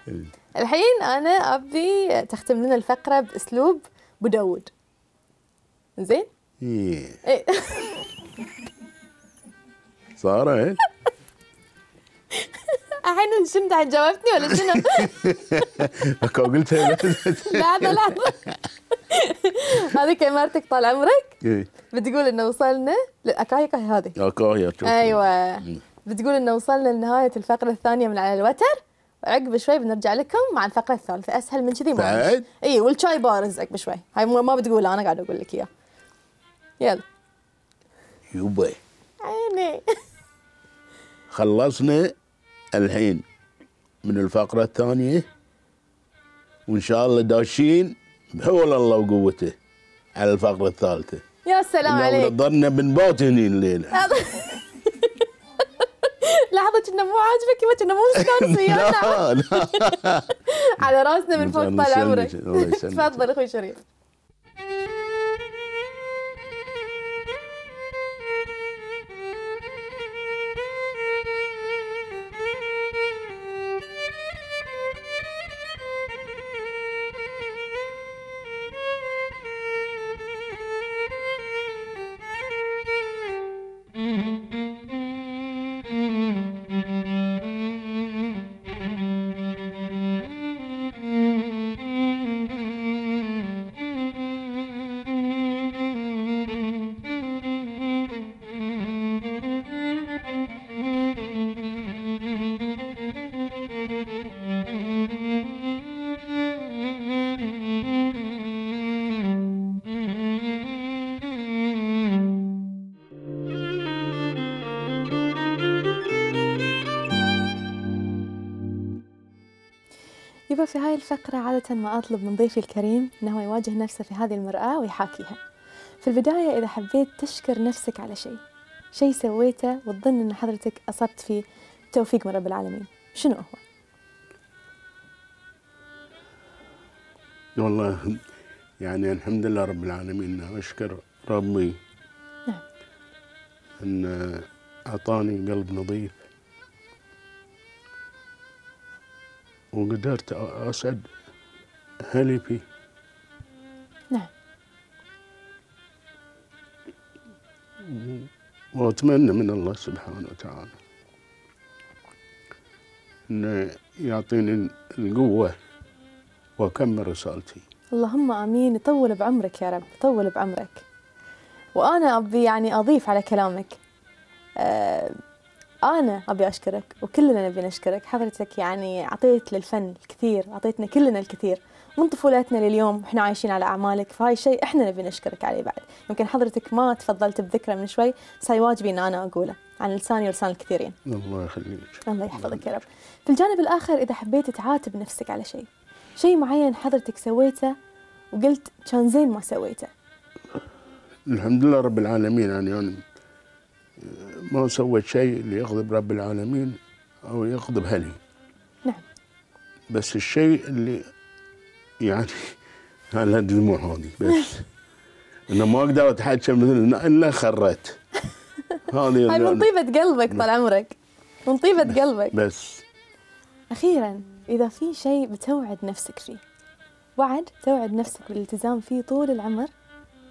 الحين أنا ابي تختم لنا الفقرة بأسلوب بدود زين؟ إيه. إيه. صار إيه؟ الحين انت جاوبتني ولا شنو؟ أكو قلتها لحظة لحظة هذه كاميرتك طال عمرك. بتقول إنه وصلنا okay okay هذه. أكو يا شوف أيوه. بتقول إنه وصلنا لنهاية الفقرة الثانية من على الوتر. عقب شوي بنرجع لكم مع الفقرة الثالثة. أسهل من كذي ما بعد؟ إي والشاي بارز عقب شوي. هاي ما بتقولها أنا قاعدة أقول لك إياه. يلا. يبا. عيني. خلصنا. الحين من الفقرة الثانية وإن شاء الله داشين بحول الله وقوته على الفقرة الثالثة. يا سلام عليك. ضلنا بنبات هني الليلة. لحظة كنا مو عاجبك؟ كنا مو مستانس ويانا لا على راسنا من فوق طال عمرك. تفضل أخوي شريف. ما أطلب من ضيفي الكريم أنه يواجه نفسه في هذه المرآة ويحاكيها في البداية إذا حبيت تشكر نفسك على شيء شيء سويته وتظن أن حضرتك أصبت فيه توفيق من رب العالمين شنو هو؟ والله يعني الحمد لله رب العالمين أشكر ربي نعم. أن أعطاني قلب نظيف وقدرت أسعد أهلي فيه نعم. وأتمنى من الله سبحانه وتعالى أنه يعطيني القوة وأكمل رسالتي. اللهم آمين. يطول بعمرك يا رب. يطول بعمرك. وأنا أبي يعني أضيف على كلامك. آه أنا أبي أشكرك وكلنا نبي نشكرك. حضرتك يعني أعطيت للفن الكثير أعطيتنا كلنا الكثير. من طفولتنا لليوم وإحنا عايشين على أعمالك فهاي الشيء إحنا نبي نشكرك عليه بعد. يمكن حضرتك ما تفضلت بذكره من شوي بس هاي واجبي إن أنا أقوله عن لساني ولسان الكثيرين. الله يخليك. الله يحفظك يا رب. في الجانب الآخر إذا حبيت تعاتب نفسك على شيء شيء معين حضرتك سويته وقلت كان زين ما سويته. الحمد لله رب العالمين يعني أنا ما سويت شيء اللي يغضب رب العالمين أو يغضب أهلي نعم. بس الشيء اللي يعني على الدموع هذه بس. أنا ما أقدر أتحكى مثل إلا خرت هذه هاي من طيبة قلبك طال عمرك. من طيبة قلبك. بس. أخيرا إذا في شيء بتوعد نفسك فيه وعد توعد نفسك بالالتزام فيه طول العمر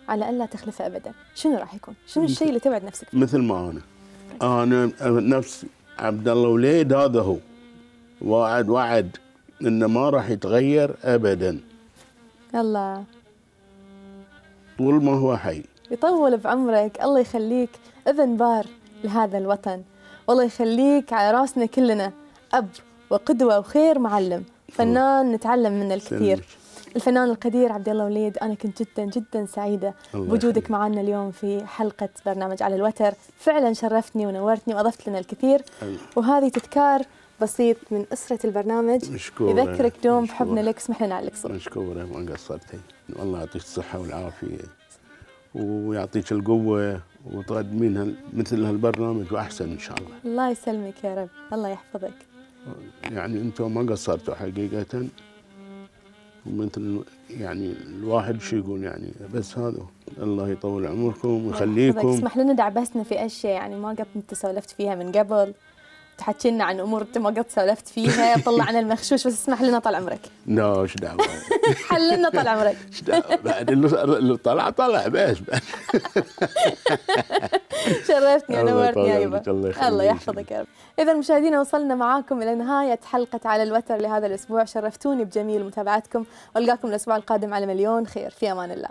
على ألا تخلفه أبدا. شنو راح يكون؟ شنو الشيء اللي توعد نفسك فيه؟ مثل ما أنا. أنا نفس عبد الله وليد هذا هو. وعد وعد إنه ما راح يتغير أبدا. الله طول ما هو حي. يطول بعمرك. الله يخليك ابن بار لهذا الوطن. والله يخليك على راسنا كلنا أب وقدوة وخير معلم. فنان نتعلم منه الكثير. سلمك. الفنان القدير عبد الله وليد أنا كنت جدا جدا سعيدة الله بوجودك. معنا اليوم في حلقة برنامج على الوتر. فعلا شرفتني ونورتني وأضفت لنا الكثير. وهذه تذكار بسيط من أسرة البرنامج. مشكورة يذكرك دوم مشكورة. بحبنا لك اسمح لنا عليك صوت مشكورة ما قصرتي. الله يعطيك الصحة والعافية. ويعطيك القوة وتقدمين مثل هالبرنامج وأحسن إن شاء الله. الله يسلمك يا رب. الله يحفظك. يعني أنتم ما قصرتوا حقيقة. ومثل يعني الواحد شو يقول يعني بس هذا الله يطول عمركم. ويخليكم. اسمح لنا دعبسنا في أشياء يعني ما قد أنت سولفت فيها من قبل. تحكي لنا عن أمور أنت ما قد سولفت فيها. طلعنا المخشوش بس اسمح لنا طال عمرك. لا إيش دعوة؟ حل لنا طال عمرك. إيش بعد اللي طلع طلع بس شرفتني ونورتني يا يبا. الله يحفظك يا رب. اذا مشاهدينا وصلنا معاكم إلى نهاية حلقة على الوتر لهذا الأسبوع. شرفتوني بجميل متابعتكم والقاكم الأسبوع القادم على مليون خير. في أمان الله.